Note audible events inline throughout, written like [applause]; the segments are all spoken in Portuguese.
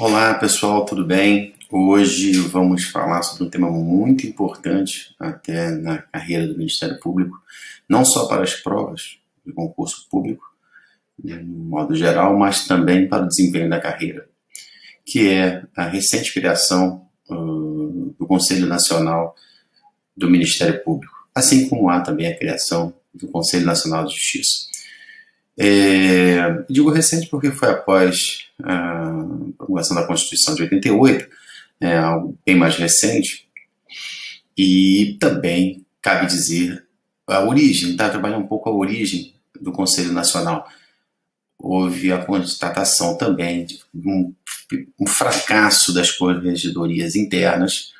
Olá pessoal, tudo bem? Hoje vamos falar sobre um tema muito importante até na carreira do Ministério Público, não só para as provas de concurso público, de modo geral, mas também para o desempenho da carreira, que é a recente criação uh, do Conselho Nacional do Ministério Público, assim como há também a criação do Conselho Nacional de Justiça. É, digo recente porque foi após a promulgação da Constituição de 88, é algo bem mais recente, e também cabe dizer a origem, tá? trabalhar um pouco a origem do Conselho Nacional. Houve a constatação também de um, um fracasso das corregedorias internas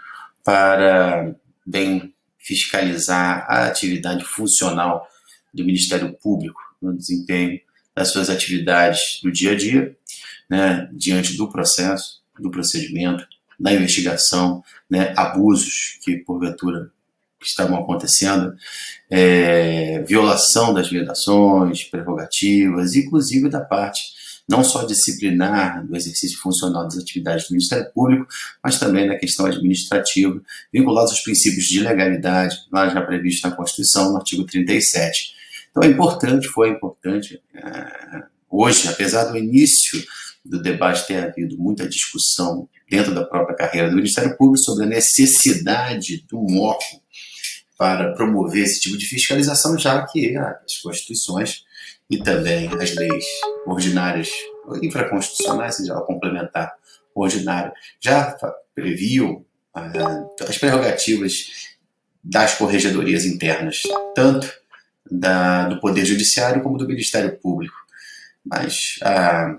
para bem fiscalizar a atividade funcional do Ministério Público no desempenho das suas atividades do dia a dia, né, diante do processo, do procedimento, da investigação, né, abusos que porventura estavam acontecendo, é, violação das vedações, prerrogativas, inclusive da parte não só disciplinar do exercício funcional das atividades do Ministério Público, mas também na questão administrativa, vinculados aos princípios de legalidade, lá já previsto na Constituição, no artigo 37. Então é importante, foi importante, é, hoje, apesar do início do debate ter havido muita discussão dentro da própria carreira do Ministério Público sobre a necessidade do órgão para promover esse tipo de fiscalização, já que as constituições e também as leis ordinárias, infraconstitucionais, seja ela complementar ordinária, já previam ah, as prerrogativas das corregedorias internas, tanto da, do Poder Judiciário como do Ministério Público. Mas ah,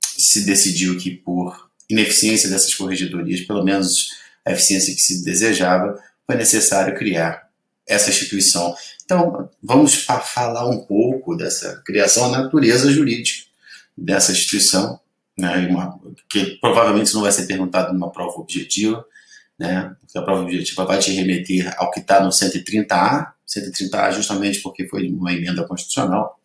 se decidiu que, por ineficiência dessas corregedorias, pelo menos a eficiência que se desejava, foi necessário criar essa instituição. Então, vamos falar um pouco dessa criação, a natureza jurídica dessa instituição, né, uma, que provavelmente não vai ser perguntado numa prova objetiva, né, porque a prova objetiva vai te remeter ao que está no 130A, 130A justamente porque foi uma emenda constitucional,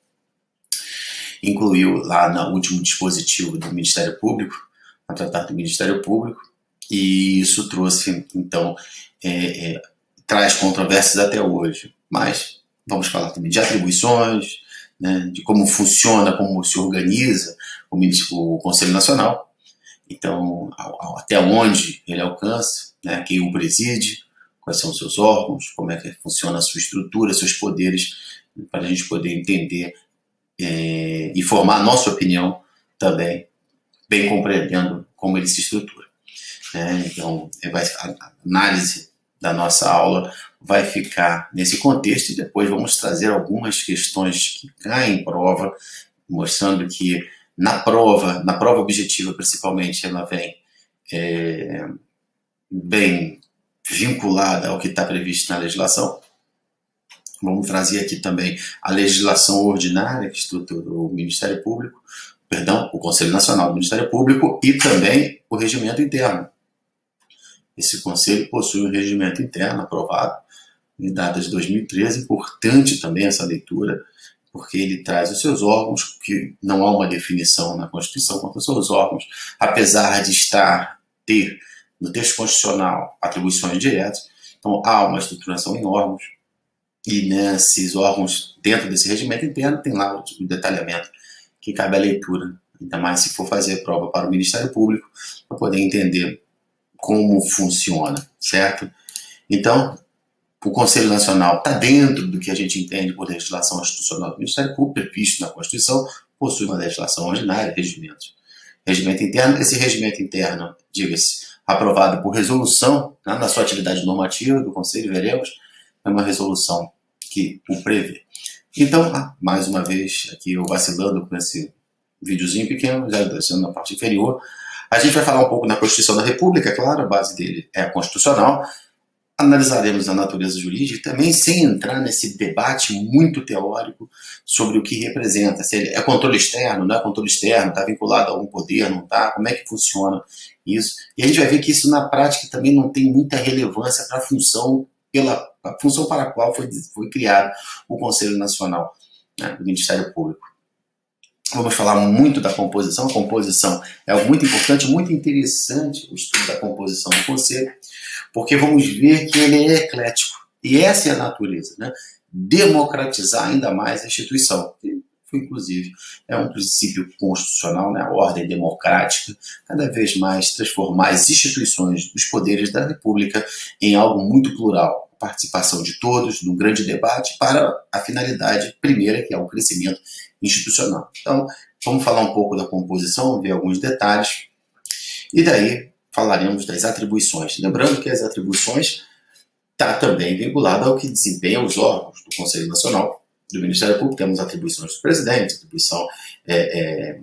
incluiu lá no último dispositivo do Ministério Público, a tratar do Ministério Público, e isso trouxe, então, é, é, traz controvérsias até hoje. Mas vamos falar também de atribuições, né, de como funciona, como se organiza o, o Conselho Nacional. Então, até onde ele alcança, né, quem o preside, quais são os seus órgãos, como é que funciona a sua estrutura, seus poderes, para a gente poder entender é, e formar a nossa opinião também, bem compreendendo como ele se estrutura. É, então, a análise da nossa aula vai ficar nesse contexto e depois vamos trazer algumas questões que caem em prova, mostrando que na prova, na prova objetiva principalmente, ela vem é, bem vinculada ao que está previsto na legislação. Vamos trazer aqui também a legislação ordinária que estrutura o Ministério Público, perdão, o Conselho Nacional do Ministério Público e também o regimento interno. Esse conselho possui um regimento interno aprovado em data de 2013, importante também essa leitura, porque ele traz os seus órgãos, que não há uma definição na Constituição quanto aos seus órgãos, apesar de estar, ter no texto constitucional atribuições diretas, então há uma estruturação em órgãos, e nesses órgãos, dentro desse regimento interno, tem lá o detalhamento que cabe à leitura, ainda mais se for fazer prova para o Ministério Público, para poder entender como funciona, certo? Então, o Conselho Nacional está dentro do que a gente entende por legislação institucional do Ministério Público, previsto na Constituição, possui uma legislação ordinária, regimento. Regimento interno, esse regimento interno, diga-se, aprovado por resolução, né, na sua atividade normativa do Conselho, veremos, é uma resolução que o prevê. Então, ah, mais uma vez, aqui eu vacilando com esse videozinho pequeno, já descendo na parte inferior, a gente vai falar um pouco na Constituição da República, claro, a base dele é constitucional. Analisaremos a natureza jurídica também sem entrar nesse debate muito teórico sobre o que representa. Se é controle externo, não é controle externo, está vinculado a algum poder, não está, como é que funciona isso. E a gente vai ver que isso na prática também não tem muita relevância para a função, pela a função para a qual foi, foi criado o Conselho Nacional né, do Ministério Público. Vamos falar muito da composição. A composição é algo muito importante, muito interessante o estudo da composição do conselho, porque vamos ver que ele é eclético. E essa é a natureza, né? Democratizar ainda mais a instituição. Foi, inclusive, é um princípio constitucional, né? a ordem democrática, cada vez mais transformar as instituições dos poderes da República em algo muito plural, participação de todos no grande debate para a finalidade primeira, que é o crescimento institucional. Então, vamos falar um pouco da composição, ver alguns detalhes, e daí falaremos das atribuições. Lembrando que as atribuições está também vinculada ao que desempenham os órgãos do Conselho Nacional, do Ministério Público, temos atribuições do presidente, atribuição é, é,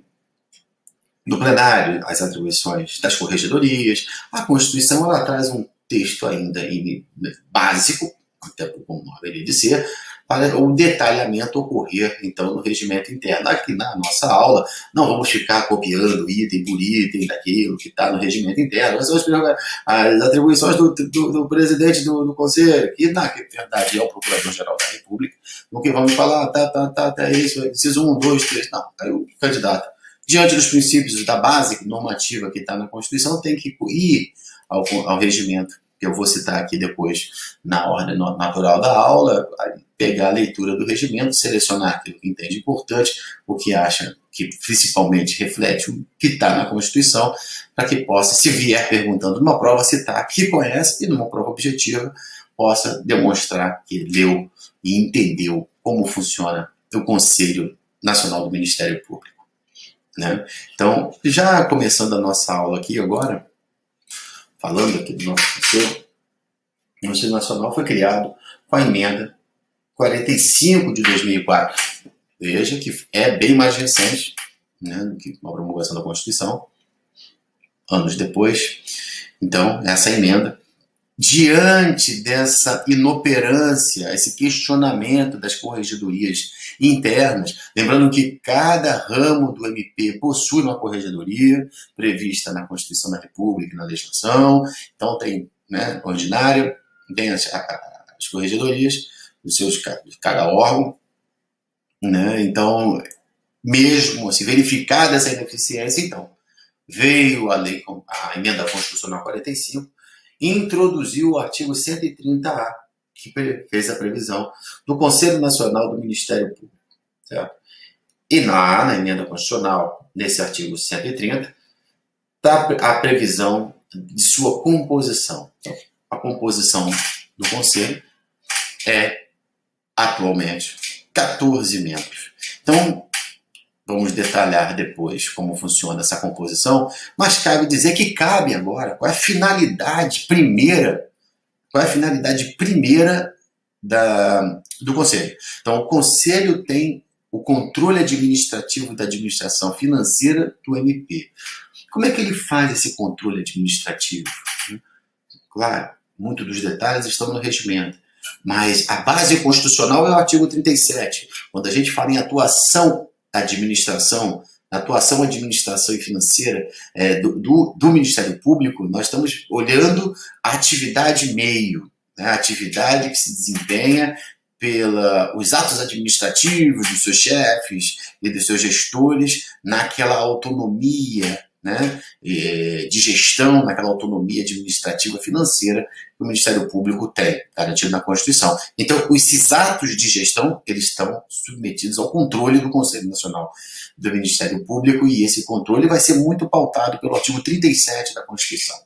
do plenário, as atribuições das corregedorias. A Constituição ela traz um texto ainda em, básico, até como haveria de ser, para o detalhamento ocorrer, então, no regimento interno. Aqui na nossa aula, não vamos ficar copiando item por item daquilo que está no regimento interno, mas pegar as atribuições do, do, do presidente do, do, Conselho, que na verdade é o Procurador-Geral da República, o que vamos falar, tá, tá, tá, tá, é isso, preciso um, dois, três, não, aí o candidato, diante dos princípios da base normativa que está na Constituição, tem que ir ao, ao regimento que eu vou citar aqui depois na ordem natural da aula, pegar a leitura do regimento, selecionar aquilo que entende importante, o que acha que principalmente reflete o que está na Constituição, para que possa, se vier perguntando numa prova, citar que conhece e numa prova objetiva possa demonstrar que leu e entendeu como funciona o Conselho Nacional do Ministério Público. Né? Então, já começando a nossa aula aqui agora, falando aqui do nosso Conselho, o Conselho Nacional foi criado com a emenda 45 de 2004. Veja que é bem mais recente né, do que a promulgação da Constituição, anos depois. Então, essa emenda, diante dessa inoperância, esse questionamento das corregedorias internas, lembrando que cada ramo do MP possui uma corregedoria prevista na Constituição da República e na legislação, então tem né, ordinária, tem as, as corregedorias dos seus de cada órgão, né? Então, mesmo assim, verificada essa ineficiência, então veio a lei a emenda constitucional 45 e introduziu o artigo 130A que fez a previsão do Conselho Nacional do Ministério Público. Certo? E na, na emenda constitucional, nesse artigo 130, está a previsão de sua composição. A composição do Conselho é, atualmente, 14 membros. Então, vamos detalhar depois como funciona essa composição, mas cabe dizer que cabe agora qual é a finalidade primeira qual é a finalidade primeira da, do Conselho? Então, o Conselho tem o controle administrativo da administração financeira do MP. Como é que ele faz esse controle administrativo? Claro, muitos dos detalhes estão no regimento, mas a base constitucional é o artigo 37. Quando a gente fala em atuação da administração, atuação administração e financeira é, do, do, do, Ministério Público, nós estamos olhando a atividade meio, né, a atividade que se desempenha pelos atos administrativos dos seus chefes e dos seus gestores naquela autonomia né, de gestão, naquela autonomia administrativa financeira que o Ministério Público tem, garantido na Constituição. Então, esses atos de gestão, eles estão submetidos ao controle do Conselho Nacional do Ministério Público e esse controle vai ser muito pautado pelo artigo 37 da Constituição.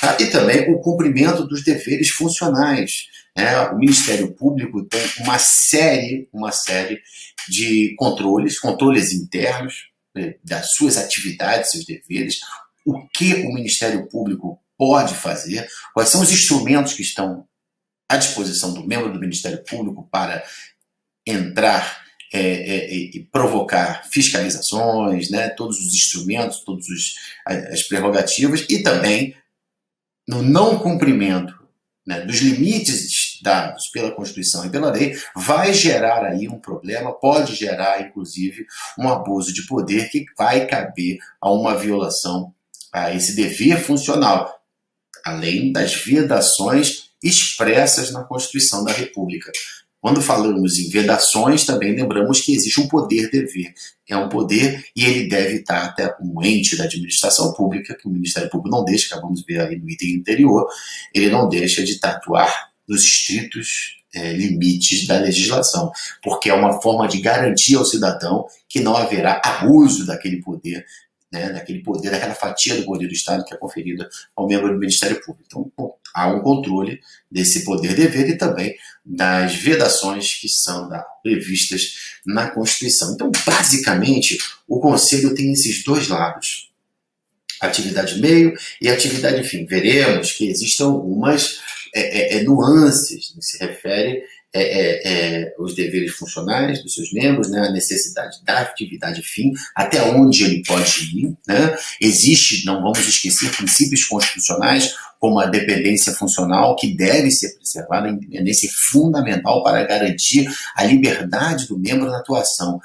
Tá? E também o cumprimento dos deveres funcionais. Né? O Ministério Público tem uma série, uma série de controles, controles internos, das suas atividades, seus deveres, o que o Ministério Público pode fazer, quais são os instrumentos que estão à disposição do membro do Ministério Público para entrar é, é, e provocar fiscalizações, né, todos os instrumentos, todas as prerrogativas e também no não cumprimento né, dos limites dados pela Constituição e pela lei, vai gerar aí um problema, pode gerar, inclusive, um abuso de poder que vai caber a uma violação a esse dever funcional, além das vedações expressas na Constituição da República. Quando falamos em vedações, também lembramos que existe um poder-dever. É um poder e ele deve estar até um ente da administração pública, que o Ministério Público não deixa, acabamos de ver aí no item anterior, ele não deixa de tatuar nos estritos é, limites da legislação, porque é uma forma de garantir ao cidadão que não haverá abuso daquele poder né, daquele poder, daquela fatia do poder do Estado que é conferida ao membro do Ministério Público. Então, bom, há um controle desse poder-dever e também das vedações que são da, previstas na Constituição. Então, basicamente, o Conselho tem esses dois lados. Atividade meio e atividade fim. Veremos que existem algumas é, é, é nuances que se refere é, é, é, os deveres funcionais dos seus membros, né, a necessidade da atividade fim, até onde ele pode ir. Né? Existe, não vamos esquecer, princípios constitucionais, como a dependência funcional, que deve ser preservada, a independência é fundamental para garantir a liberdade do membro na atuação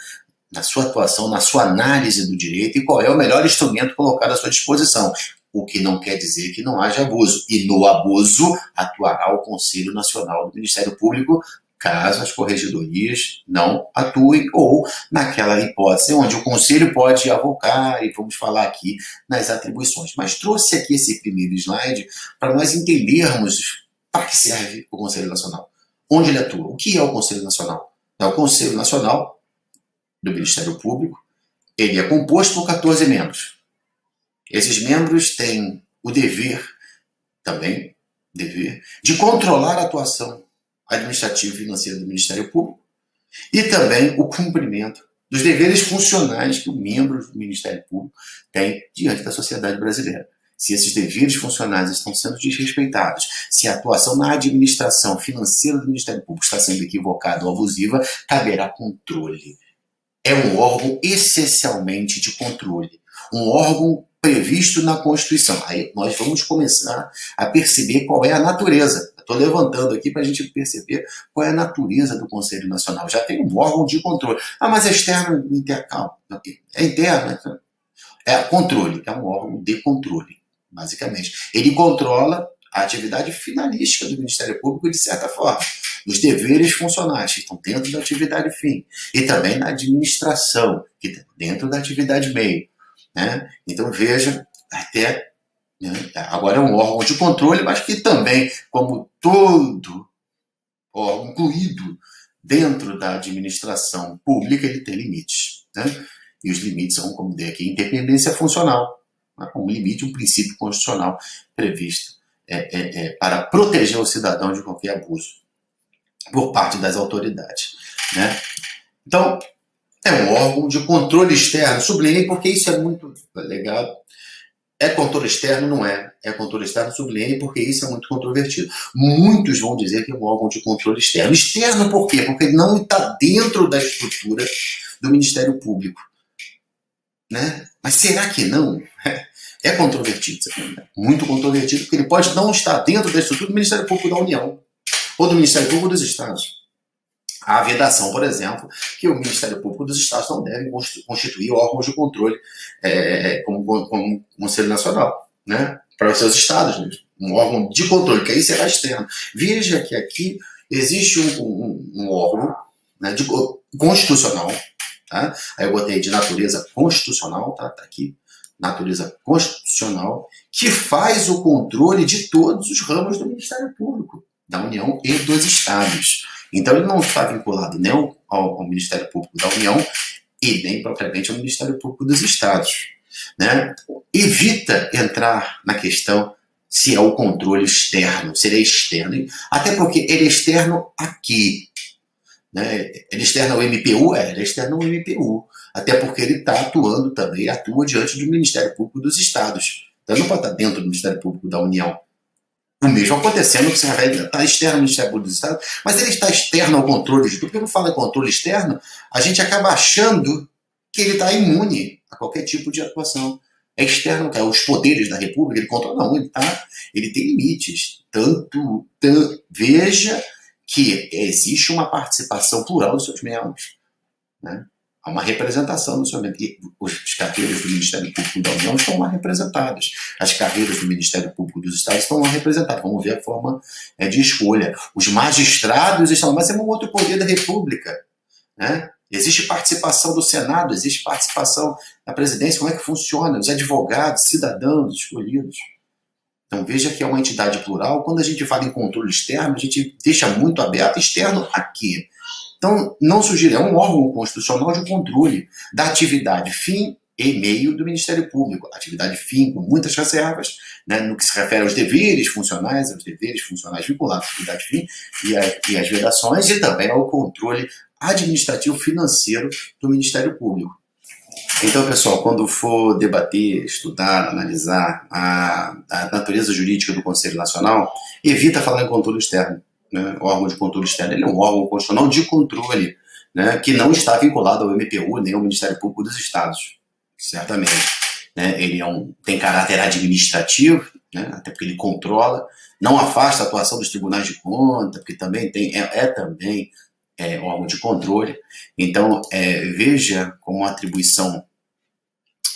na sua atuação, na sua análise do direito e qual é o melhor instrumento colocado à sua disposição o que não quer dizer que não haja abuso. E no abuso atuará o Conselho Nacional do Ministério Público, caso as corregedorias não atuem, ou naquela hipótese onde o Conselho pode avocar, e vamos falar aqui nas atribuições. Mas trouxe aqui esse primeiro slide para nós entendermos para que serve o Conselho Nacional. Onde ele atua? O que é o Conselho Nacional? É o Conselho Nacional do Ministério Público. Ele é composto por 14 membros. Esses membros têm o dever, também, dever, de controlar a atuação administrativa e financeira do Ministério Público e também o cumprimento dos deveres funcionais que o membro do Ministério Público tem diante da sociedade brasileira. Se esses deveres funcionais estão sendo desrespeitados, se a atuação na administração financeira do Ministério Público está sendo equivocada ou abusiva, caberá controle. É um órgão essencialmente de controle. Um órgão previsto na Constituição. Aí nós vamos começar a perceber qual é a natureza. Estou levantando aqui para a gente perceber qual é a natureza do Conselho Nacional. Já tem um órgão de controle. Ah, mas é externo, interno. É interno. É controle, é um órgão de controle, basicamente. Ele controla a atividade finalística do Ministério Público de certa forma. Os deveres funcionais que estão dentro da atividade fim. E também na administração, que está dentro da atividade meio. Né? Então veja, até né, agora é um órgão de controle, mas que também, como todo órgão incluído dentro da administração pública, ele tem limites. Né? E os limites são, como dei aqui, independência funcional, né? um limite, um princípio constitucional previsto é, é, é, para proteger o cidadão de qualquer abuso por parte das autoridades. Né? Então, é um órgão de controle externo. Sublinhei porque isso é muito legal. É controle externo? Não é. É controle externo, sublinhei porque isso é muito controvertido. Muitos vão dizer que é um órgão de controle externo. Externo por quê? Porque ele não está dentro da estrutura do Ministério Público. Né? Mas será que não? É controvertido. Muito controvertido, porque ele pode não estar dentro da estrutura do Ministério Público da União ou do Ministério Público dos Estados a vedação, por exemplo, que o Ministério Público dos Estados não deve constituir órgãos de controle é, como, como Conselho Nacional, né? para os seus estados mesmo. Um órgão de controle, que aí será externo. Veja que aqui existe um, um, um órgão né, de, constitucional, tá? aí eu botei de natureza constitucional, tá, tá aqui, natureza constitucional, que faz o controle de todos os ramos do Ministério Público, da União e dos Estados. Então ele não está vinculado nem ao, ao, Ministério Público da União e nem propriamente ao Ministério Público dos Estados. Né? Evita entrar na questão se é o controle externo, se ele é externo, até porque ele é externo aqui. Né? Ele é externo ao MPU? É, ele é externo ao MPU. Até porque ele está atuando também, atua diante do Ministério Público dos Estados. Então não pode estar dentro do Ministério Público da União. O mesmo acontecendo que você está externo ao Ministério Público dos Estados, mas ele está externo ao controle de tudo. Não fala controle externo, a gente acaba achando que ele está imune a qualquer tipo de atuação. É externo, é os poderes da República, ele controla, não, ele, tá, ele tem limites. Tanto, tanto, veja que existe uma participação plural dos seus membros. Né? Há uma representação no seu As carreiras do Ministério Público da União estão lá representadas. As carreiras do Ministério Público dos Estados estão lá representadas. Vamos ver a forma é, de escolha. Os magistrados estão lá, mas é um outro poder da República. Né? Existe participação do Senado, existe participação da presidência. Como é que funciona? Os advogados, cidadãos escolhidos. Então veja que é uma entidade plural. Quando a gente fala em controle externo, a gente deixa muito aberto. Externo aqui então, não sugiro, é um órgão constitucional de controle da atividade fim e meio do Ministério Público. Atividade fim com muitas reservas, né, no que se refere aos deveres funcionais, aos deveres funcionais vinculados à atividade fim e, a, e as vedações, e também ao controle administrativo financeiro do Ministério Público. Então, pessoal, quando for debater, estudar, analisar a, a natureza jurídica do Conselho Nacional, evita falar em controle externo né, órgão de controle externo, ele é um órgão constitucional de controle, né, que não está vinculado ao MPU nem ao Ministério Público dos Estados, certamente. Né, ele é um, tem caráter administrativo, né, até porque ele controla, não afasta a atuação dos tribunais de conta, porque também tem, é, é também é, órgão de controle. Então, é, veja como uma atribuição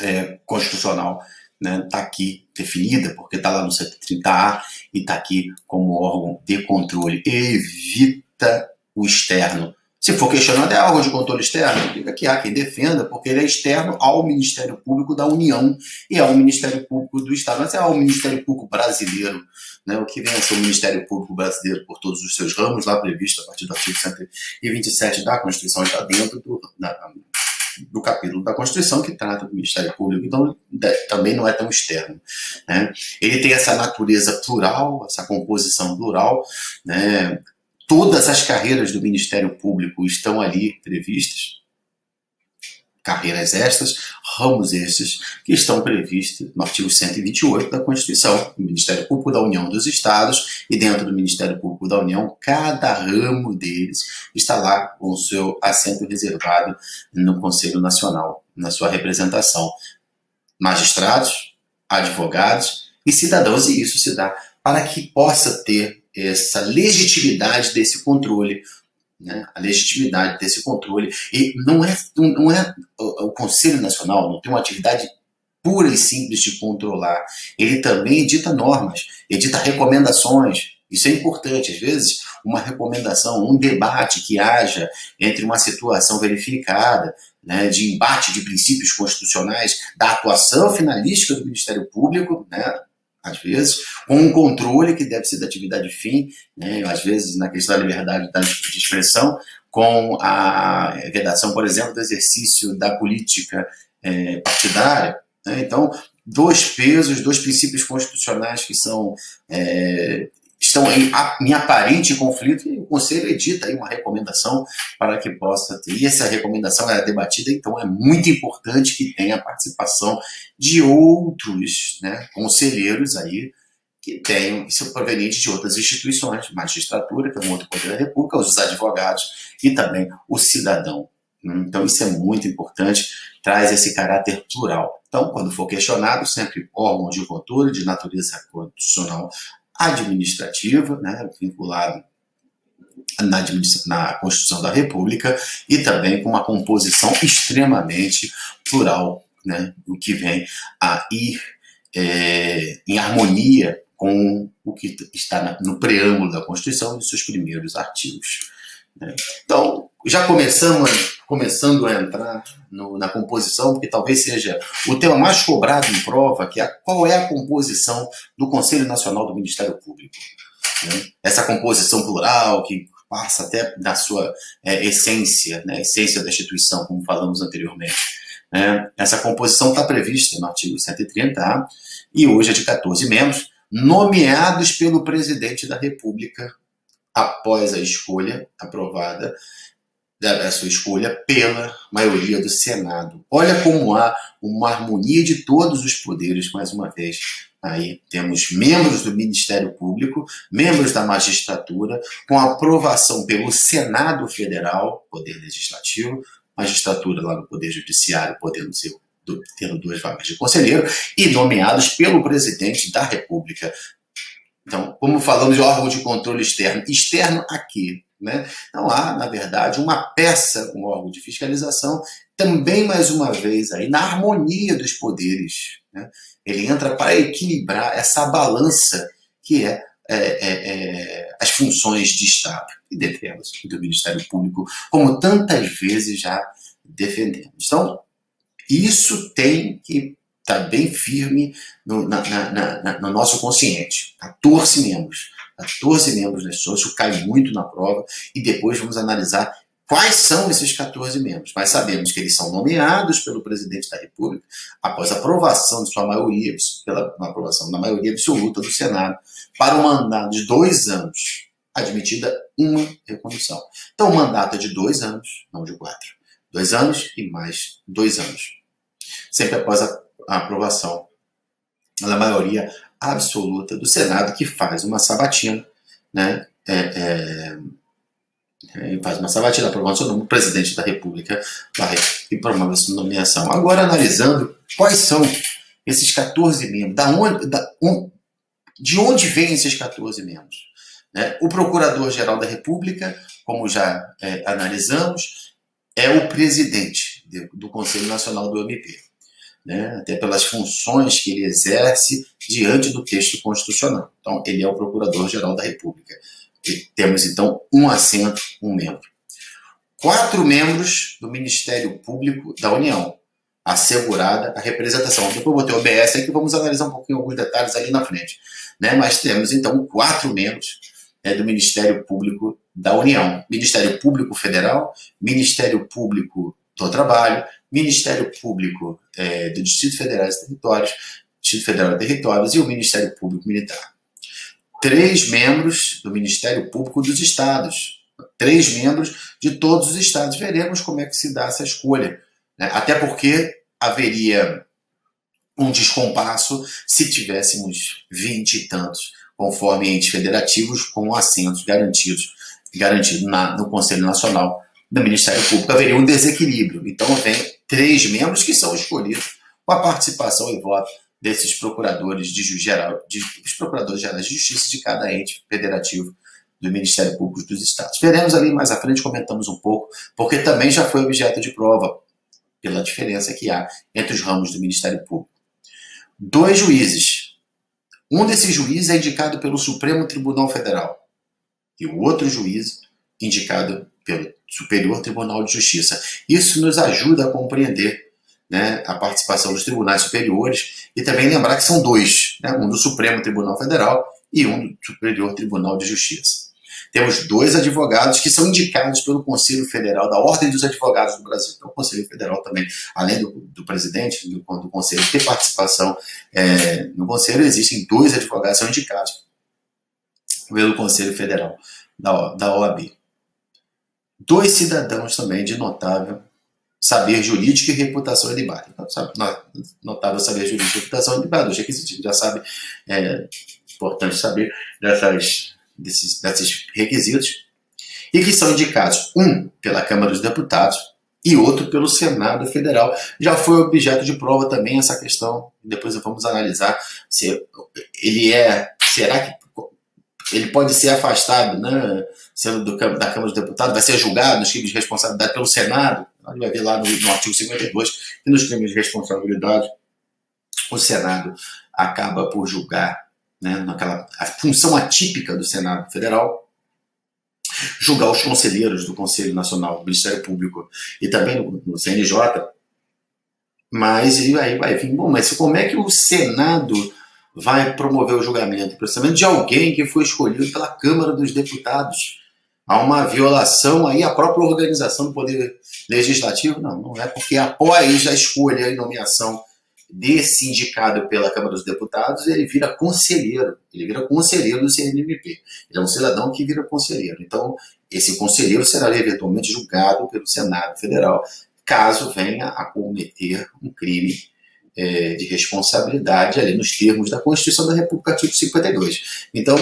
é, constitucional está né, tá aqui definida, porque está lá no 130A e está aqui como órgão de controle. Evita o externo. Se for questionado, é órgão de controle externo? Fica que há quem defenda, porque ele é externo ao Ministério Público da União e ao Ministério Público do Estado. Mas é ao Ministério Público brasileiro, né, o que vem a ser o Ministério Público brasileiro por todos os seus ramos, lá previsto a partir do artigo 127 da Constituição, está dentro do, do capítulo da Constituição que trata do Ministério Público, então também não é tão externo. Né? Ele tem essa natureza plural, essa composição plural, né? todas as carreiras do Ministério Público estão ali previstas, carreiras estas, ramos estes, que estão previstos no artigo 128 da Constituição, o Ministério Público da União dos Estados, e dentro do Ministério Público da União, cada ramo deles está lá com o seu assento reservado no Conselho Nacional, na sua representação. Magistrados, advogados e cidadãos, e isso se dá para que possa ter essa legitimidade desse controle né, a legitimidade desse controle. E não é, não é o, Conselho Nacional não tem uma atividade pura e simples de controlar. Ele também edita normas, edita recomendações. Isso é importante. Às vezes, uma recomendação, um debate que haja entre uma situação verificada, né, de embate de princípios constitucionais, da atuação finalística do Ministério Público, né, às vezes, com um controle que deve ser da atividade fim, né, às vezes na questão da liberdade de expressão, com a vedação, por exemplo, do exercício da política é, partidária. Né? Então, dois pesos, dois princípios constitucionais que são é, estão em, aparente conflito e o Conselho edita aí uma recomendação para que possa ter. E essa recomendação é debatida, então é muito importante que tenha a participação de outros né, conselheiros aí que tenham isso proveniente de outras instituições, magistratura, que é um outro poder da República, os advogados e também o cidadão. Então isso é muito importante, traz esse caráter plural. Então, quando for questionado, sempre órgão de controle de natureza constitucional administrativa, né, vinculado na, na, Constituição da República e também com uma composição extremamente plural, né, o que vem a ir é, em harmonia com o que está no preâmbulo da Constituição e seus primeiros artigos. Né. Então, já começamos começando a entrar no, na composição, porque talvez seja o tema mais cobrado em prova, que é qual é a composição do Conselho Nacional do Ministério Público. Né? Essa composição plural, que passa até da sua é, essência, né? essência da instituição, como falamos anteriormente. Né? Essa composição está prevista no artigo 130A e hoje é de 14 membros, nomeados pelo presidente da República após a escolha aprovada da sua escolha pela maioria do Senado. Olha como há uma harmonia de todos os poderes, mais uma vez. Aí temos membros do Ministério Público, membros da magistratura, com aprovação pelo Senado Federal, Poder Legislativo, magistratura lá no Poder Judiciário, podendo ser tendo duas vagas de conselheiro, e nomeados pelo presidente da República. Então, como falamos de órgão de controle externo, externo aqui, Né? Não há, na verdade, uma peça, um órgão de fiscalização, também, mais uma vez, aí, na harmonia dos poderes. Né? Ele entra para equilibrar essa balança que é, é, é, é as funções de Estado, e dentre elas do Ministério Público, como tantas vezes já defendemos. Então, isso tem que estar tá bem firme no, na, na, na, no nosso consciente. 14 membros. 14 membros da isso cai muito na prova, e depois vamos analisar quais são esses 14 membros. Mas sabemos que eles são nomeados pelo presidente da República após aprovação de sua maioria, pela aprovação da maioria absoluta do Senado, para um mandato de dois anos, admitida uma recondução. Então, o mandato é de dois anos, não de quatro. Dois anos e mais dois anos. Sempre após a, a aprovação da maioria absoluta do Senado, que faz uma sabatina, né? É, é, é, faz uma sabatina, aprovando seu nome, o presidente da República e promove essa nomeação. Agora, analisando quais são esses 14 membros, da onde, da, um, de onde vêm esses 14 membros? Né? O Procurador-Geral da República, como já é, analisamos, é o presidente de, do Conselho Nacional do MP né, até pelas funções que ele exerce diante do texto constitucional. Então, ele é o Procurador-Geral da República. E temos, então, um assento, um membro. Quatro membros do Ministério Público da União, assegurada a representação. Depois eu botei o OBS aqui, vamos analisar um pouquinho alguns detalhes ali na frente. Né? Mas temos, então, quatro membros né, do Ministério Público da União. Ministério Público Federal, Ministério Público do Trabalho, Ministério Público é, do Distrito Federal e Territórios, Distrito Federal e Territórios e o Ministério Público Militar. Três membros do Ministério Público dos Estados. Três membros de todos os estados. Veremos como é que se dá essa escolha. Né? Até porque haveria um descompasso se tivéssemos vinte e tantos, conforme entes federativos, com assentos garantidos, garantido na, no Conselho Nacional do Ministério Público. Haveria um desequilíbrio. Então, vem três membros que são escolhidos com a participação e voto desses procuradores de geral, de, os procuradores gerais de justiça de cada ente federativo do Ministério Público dos Estados. Veremos ali mais à frente, comentamos um pouco, porque também já foi objeto de prova pela diferença que há entre os ramos do Ministério Público. Dois juízes. Um desses juízes é indicado pelo Supremo Tribunal Federal e o outro juiz indicado pelo Superior Tribunal de Justiça. Isso nos ajuda a compreender né, a participação dos tribunais superiores e também lembrar que são dois, né, um do Supremo Tribunal Federal e um do Superior Tribunal de Justiça. Temos dois advogados que são indicados pelo Conselho Federal, da Ordem dos Advogados do Brasil. Então, o Conselho Federal também, além do, do presidente do, do, Conselho ter participação é, no Conselho, existem dois advogados que são indicados pelo Conselho Federal da, da OAB dois cidadãos também de notável saber jurídico e reputação ilibada. Então, notável saber jurídico e reputação ilibada, os requisitos, já sabe, é importante saber dessas, desses, desses requisitos, e que são indicados, um pela Câmara dos Deputados e outro pelo Senado Federal. Já foi objeto de prova também essa questão, depois vamos analisar se ele é, será que ele pode ser afastado, né, sendo do, da Câmara dos Deputados, vai ser julgado nos crimes de responsabilidade pelo Senado, a gente vai ver lá no, no artigo 52, que nos crimes de responsabilidade o Senado acaba por julgar, né, naquela a função atípica do Senado Federal, julgar os conselheiros do Conselho Nacional do Ministério Público e também no, no CNJ, mas aí vai vir, bom, mas como é que o Senado vai promover o julgamento, processamento de alguém que foi escolhido pela Câmara dos Deputados. Há uma violação aí à própria organização do Poder Legislativo? Não, não é porque após a escolha e nomeação desse indicado pela Câmara dos Deputados, ele vira conselheiro, ele vira conselheiro do CNMP. Ele é um cidadão que vira conselheiro. Então, esse conselheiro será eventualmente julgado pelo Senado Federal, caso venha a cometer um crime é, de responsabilidade ali nos termos da Constituição da República, artigo 52. Então,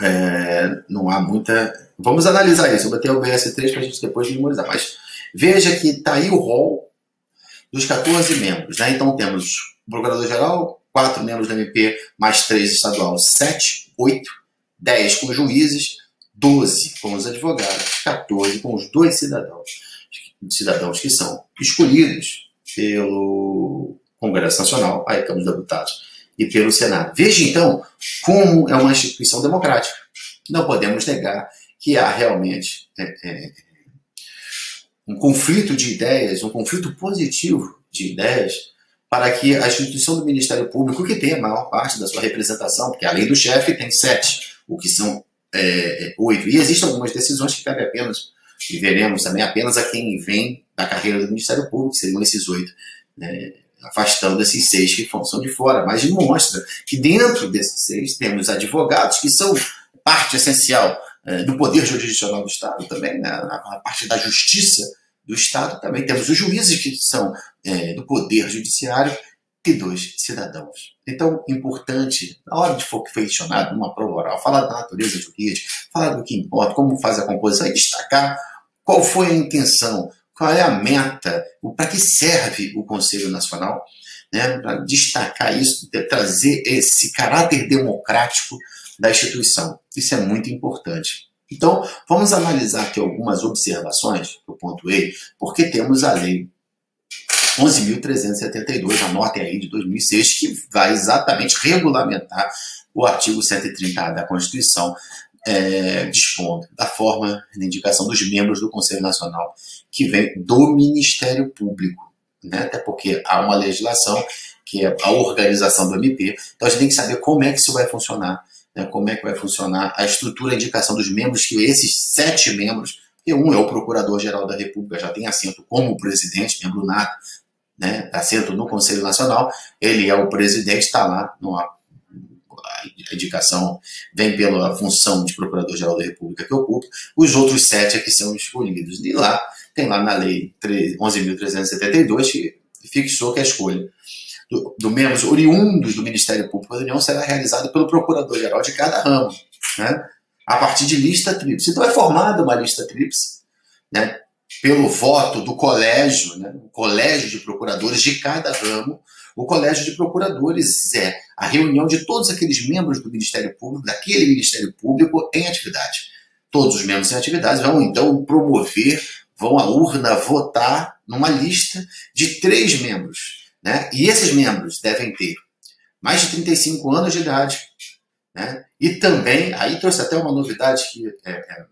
é, não há muita. Vamos analisar isso. Eu botei o BS3 para a gente depois memorizar. Mas veja que está aí o rol dos 14 membros. Né? Então temos o Procurador-Geral, 4 membros do MP, mais 3 estadual, 7, 8, 10 com juízes, 12 com os advogados, 14 com os dois cidadãos, cidadãos que são escolhidos pelo Congresso Nacional, aí Câmara dos Deputados, e pelo Senado. Veja então como é uma instituição democrática. Não podemos negar que há realmente é, é, um conflito de ideias, um conflito positivo de ideias, para que a instituição do Ministério Público, que tem a maior parte da sua representação, porque além do chefe tem sete, o que são é, é, oito. E existem algumas decisões que cabem apenas, e veremos também apenas a quem vem da carreira do Ministério Público, seriam esses oito, né, afastando esses seis que são de fora. Mas demonstra que dentro desses seis temos advogados, que são parte essencial é, do poder jurisdicional do Estado também, né, a parte da justiça do Estado também. Temos os juízes que são é, do poder judiciário e dois cidadãos. Então, importante, na hora de for questionado numa prova oral, falar da natureza jurídica, falar do que importa, como faz a composição e destacar qual foi a intenção, qual é a meta, para que serve o Conselho Nacional, né, para destacar isso, trazer esse caráter democrático da instituição. Isso é muito importante. Então, vamos analisar aqui algumas observações que eu pontuei, porque temos a lei 11.372, anotem aí, de 2006, que vai exatamente regulamentar o artigo 130 da Constituição, é, dispondo da forma de indicação dos membros do Conselho Nacional, que vem do Ministério Público, né? até porque há uma legislação que é a organização do MP, então a gente tem que saber como é que isso vai funcionar, né? como é que vai funcionar a estrutura, a indicação dos membros, que esses sete membros, porque um é o Procurador-Geral da República, já tem assento como presidente, membro nato, né, assento no Conselho Nacional, ele é o presidente, está lá, no, a indicação vem pela função de Procurador-Geral da República que ocupa, os outros sete é que são escolhidos. E lá, tem lá na Lei 11.372 que fixou que a escolha do, do membros oriundos do Ministério Público da União será realizada pelo Procurador-Geral de cada ramo, né, a partir de lista tríplice. Então é formada uma lista tríplice, né, pelo voto do colégio, né, o colégio de procuradores de cada ramo. O colégio de procuradores é a reunião de todos aqueles membros do Ministério Público, daquele Ministério Público em atividade. Todos os membros em atividade vão então promover, vão à urna votar numa lista de três membros. Né? E esses membros devem ter mais de 35 anos de idade. Né? E também, aí trouxe até uma novidade que é, é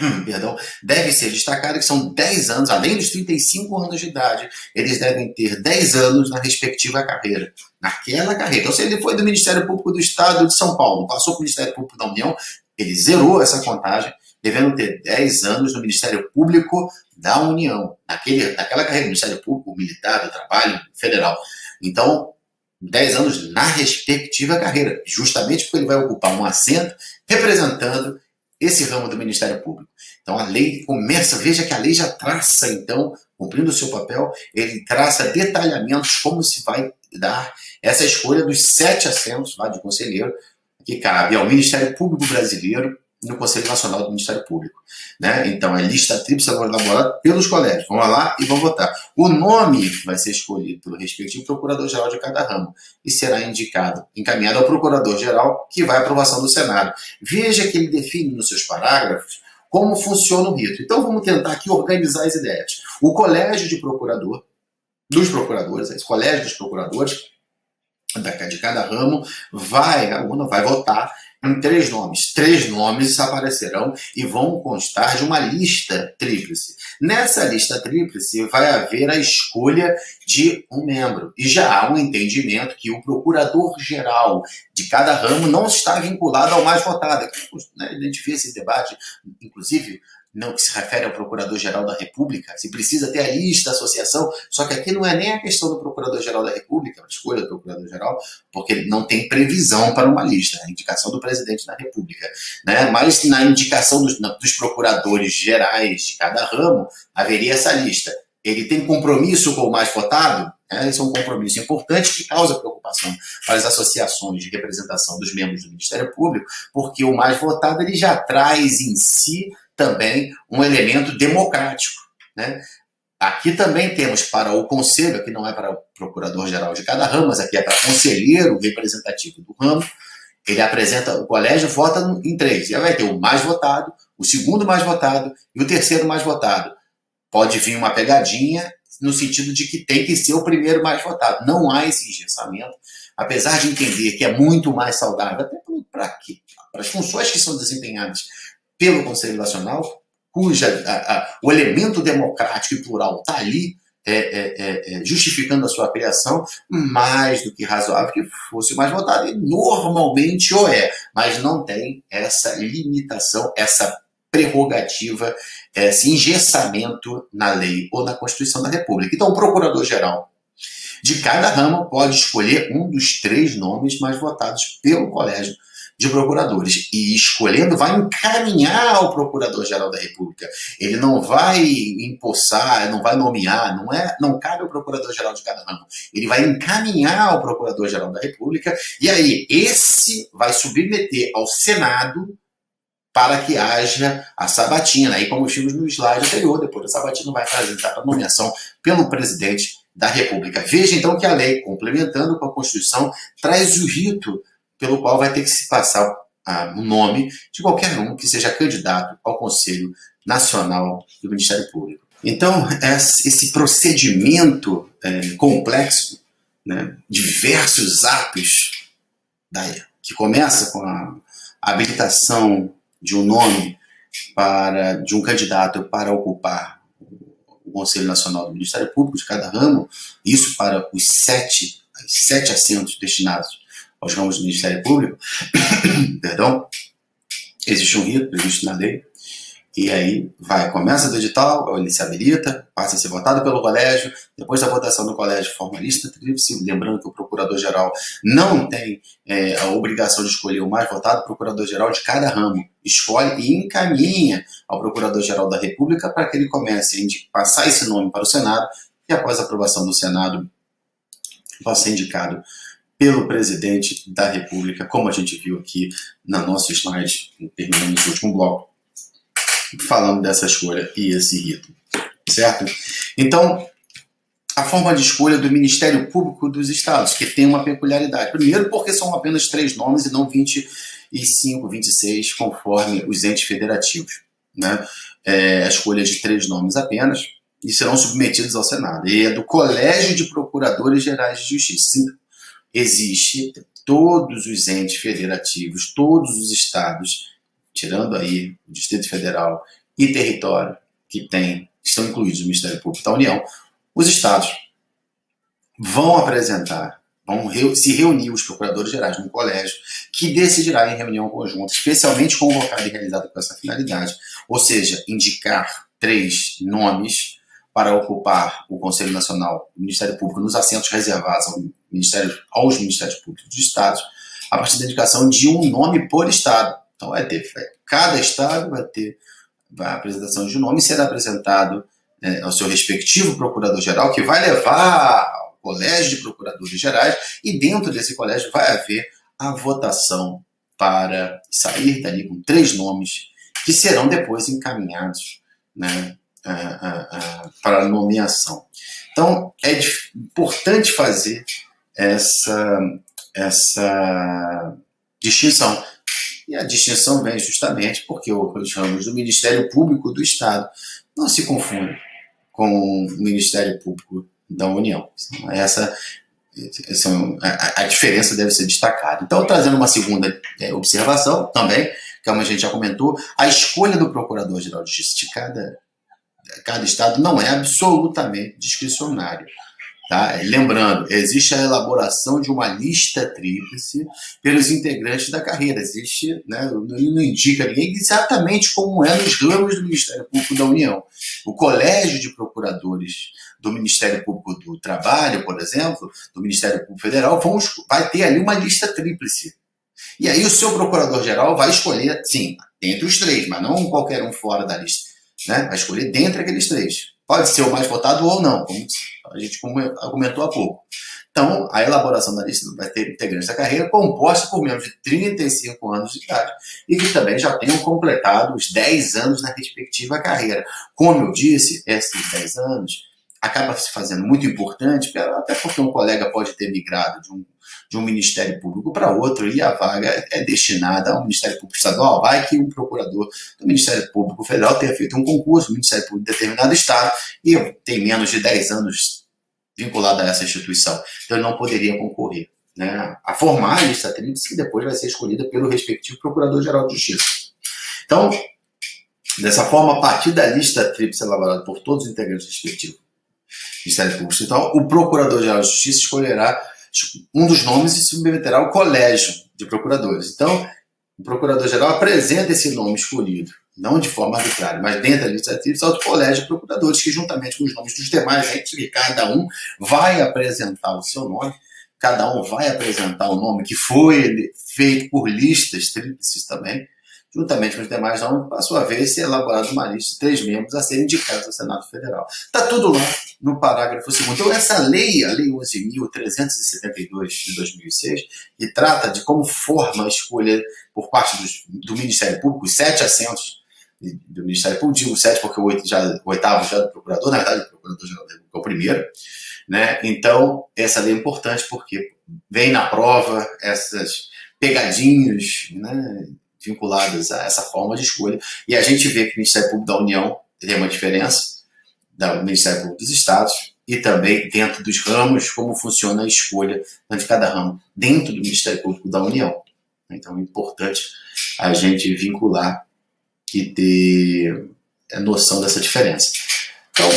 [clears throat] perdão, deve ser destacado que são 10 anos, além dos 35 anos de idade, eles devem ter 10 anos na respectiva carreira, naquela carreira. Então, se ele foi do Ministério Público do Estado de São Paulo, passou para o Ministério Público da União, ele zerou essa contagem, devendo ter 10 anos no Ministério Público da União, naquele, naquela carreira, Ministério Público, Militar, do Trabalho, Federal. Então, 10 anos na respectiva carreira, justamente porque ele vai ocupar um assento representando esse ramo do Ministério Público. Então a lei começa, veja que a lei já traça, então, cumprindo o seu papel, ele traça detalhamentos como se vai dar essa escolha dos sete assentos lá de conselheiro que cabe ao Ministério Público Brasileiro no Conselho Nacional do Ministério Público. Né? Então, a lista tríplice elaborada pelos colégios. Vão lá e vão votar. O nome vai ser escolhido pelo respectivo procurador-geral de cada ramo e será indicado, encaminhado ao procurador-geral, que vai à aprovação do Senado. Veja que ele define nos seus parágrafos como funciona o rito. Então, vamos tentar aqui organizar as ideias. O colégio de procurador, dos procuradores, esse colégio dos procuradores, de cada ramo, vai, a urna vai votar em três nomes. Três nomes aparecerão e vão constar de uma lista tríplice. Nessa lista tríplice vai haver a escolha de um membro. E já há um entendimento que o procurador-geral de cada ramo não está vinculado ao mais votado. A gente vê esse debate, inclusive, não que se refere ao Procurador-Geral da República, se precisa ter a lista da associação, só que aqui não é nem a questão do Procurador-Geral da República, a escolha do Procurador-Geral, porque não tem previsão para uma lista, é a indicação do Presidente da República. Né? Mas na indicação dos, dos procuradores gerais de cada ramo, haveria essa lista. Ele tem compromisso com o mais votado? É, esse é um compromisso importante que causa preocupação para as associações de representação dos membros do Ministério Público, porque o mais votado ele já traz em si também um elemento democrático. Né? Aqui também temos para o conselho, aqui não é para o procurador-geral de cada ramo, mas aqui é para conselheiro representativo do ramo, ele apresenta, o colégio vota em três. Aí vai ter o mais votado, o segundo mais votado e o terceiro mais votado. Pode vir uma pegadinha no sentido de que tem que ser o primeiro mais votado. Não há esse engessamento, apesar de entender que é muito mais saudável, até? Para as funções que são desempenhadas pelo Conselho Nacional, cuja a, a, o elemento democrático e plural está ali, é, é, é, é, justificando a sua criação, mais do que razoável que fosse mais votado. E normalmente o é, mas não tem essa limitação, essa prerrogativa, esse engessamento na lei ou na Constituição da República. Então, o Procurador-Geral de cada ramo pode escolher um dos três nomes mais votados pelo Colégio de procuradores. E escolhendo, vai encaminhar ao Procurador-Geral da República. Ele não vai empossar, não vai nomear, não, é, não cabe ao Procurador-Geral de cada ramo. Ele vai encaminhar ao Procurador-Geral da República, e aí esse vai submeter ao Senado para que haja a sabatina. Aí, como vimos no slide anterior, depois da sabatina vai apresentar a nomeação pelo presidente da República. Veja então que a lei, complementando com a Constituição, traz o rito pelo qual vai ter que se passar o nome de qualquer um que seja candidato ao Conselho Nacional do Ministério Público. Então, esse procedimento é, complexo, né, diversos atos, daí, que começa com a habilitação de um nome para de um candidato para ocupar o Conselho Nacional do Ministério Público de cada ramo, isso para os sete, sete assentos destinados aos ramos do Ministério Público, [coughs] perdão, existe um rito previsto na lei, e aí vai, começa do edital, ele se habilita, passa a ser votado pelo colégio, depois da votação do colégio formalista lembrando que o procurador-geral não tem é, a obrigação de escolher o mais votado, o procurador-geral de cada ramo escolhe e encaminha ao procurador-geral da República para que ele comece a passar esse nome para o Senado e após a aprovação do Senado possa ser indicado pelo presidente da República, como a gente viu aqui na nossa slide, terminando o último bloco, falando dessa escolha e esse rito, certo? Então, a forma de escolha do Ministério Público dos Estados, que tem uma peculiaridade. Primeiro, porque são apenas três nomes e não 25, 26, conforme os entes federativos. Né? É, a escolha de três nomes apenas e serão submetidos ao Senado. E é do Colégio de Procuradores Gerais de Justiça existe todos os entes federativos, todos os estados, tirando aí o Distrito Federal e território que tem, estão incluídos no Ministério Público da União, os estados vão apresentar, vão se reunir os procuradores gerais no colégio, que decidirá em reunião conjunta, especialmente convocada e realizada com essa finalidade, ou seja, indicar três nomes para ocupar o Conselho Nacional, o Ministério Público, nos assentos reservados ao Ministério, aos Ministérios Públicos dos Estados, a partir da indicação de um nome por Estado. Então, vai ter, cada Estado vai ter a apresentação de um nome, será apresentado é, ao seu respectivo Procurador-Geral, que vai levar ao Colégio de Procuradores Gerais, e dentro desse colégio vai haver a votação para sair dali com três nomes que serão depois encaminhados né, para nomeação. Então, é importante fazer essa, essa distinção. E a distinção vem justamente porque os ramos do Ministério Público do Estado não se confundem com o Ministério Público da União. Essa, essa a, a, diferença deve ser destacada. Então, trazendo uma segunda é, observação também, como a gente já comentou, a escolha do Procurador-Geral de Justiça de cada cada estado não é absolutamente discricionário. Tá? Lembrando, existe a elaboração de uma lista tríplice pelos integrantes da carreira. Existe, né, não indica ninguém exatamente como é nos ramos do Ministério Público da União. O Colégio de Procuradores do Ministério Público do Trabalho, por exemplo, do Ministério Público Federal, vamos, vai ter ali uma lista tríplice. E aí o seu procurador-geral vai escolher, sim, entre os três, mas não qualquer um fora da lista né? Vai escolher dentre aqueles três. Pode ser o mais votado ou não, como a gente argumentou há pouco. Então, a elaboração da lista vai ter integrantes da carreira composta por membros de 35 anos de idade e que também já tenham completado os 10 anos na respectiva carreira. Como eu disse, esses 10 anos acaba se fazendo muito importante, até porque um colega pode ter migrado de um, de um Ministério Público para outro e a vaga é destinada ao Ministério Público Estadual. Vai que um procurador do Ministério Público Federal tenha feito um concurso no Ministério Público de determinado Estado e tem menos de 10 anos vinculado a essa instituição. Então ele não poderia concorrer né, a formar a lista tríplice que depois vai ser escolhida pelo respectivo Procurador-Geral de Justiça. Então, dessa forma, a partir da lista tríplice elaborada por todos os integrantes respectivos Ministério Público Estadual, o Procurador-Geral de Justiça escolherá um dos nomes e submeterá ao colégio de procuradores. Então, o Procurador-Geral apresenta esse nome escolhido, não de forma arbitrária, mas dentro da lista tríplice ao colégio de procuradores, que juntamente com os nomes dos demais entes, que cada um vai apresentar o seu nome, cada um vai apresentar o nome que foi feito por listas tríplices também, juntamente com os demais nomes, por sua vez, ser elaborada uma lista de três membros a serem indicados ao Senado Federal. Está tudo lá no parágrafo 2. Então, essa lei, a Lei 11.372 de 2006, que trata de como forma a escolha por parte do, do Ministério Público, os sete assentos do Ministério Público, digo sete porque o, oito já, o oitavo já é do procurador, na verdade, o procurador-geral é o primeiro, né? Então, essa lei é importante porque vem na prova essas pegadinhas né, vinculadas a essa forma de escolha. E a gente vê que o Ministério Público da União tem uma diferença do Ministério Público dos Estados e também dentro dos ramos, como funciona a escolha de cada ramo dentro do Ministério Público da União. Então é importante a gente vincular e ter a noção dessa diferença. Então,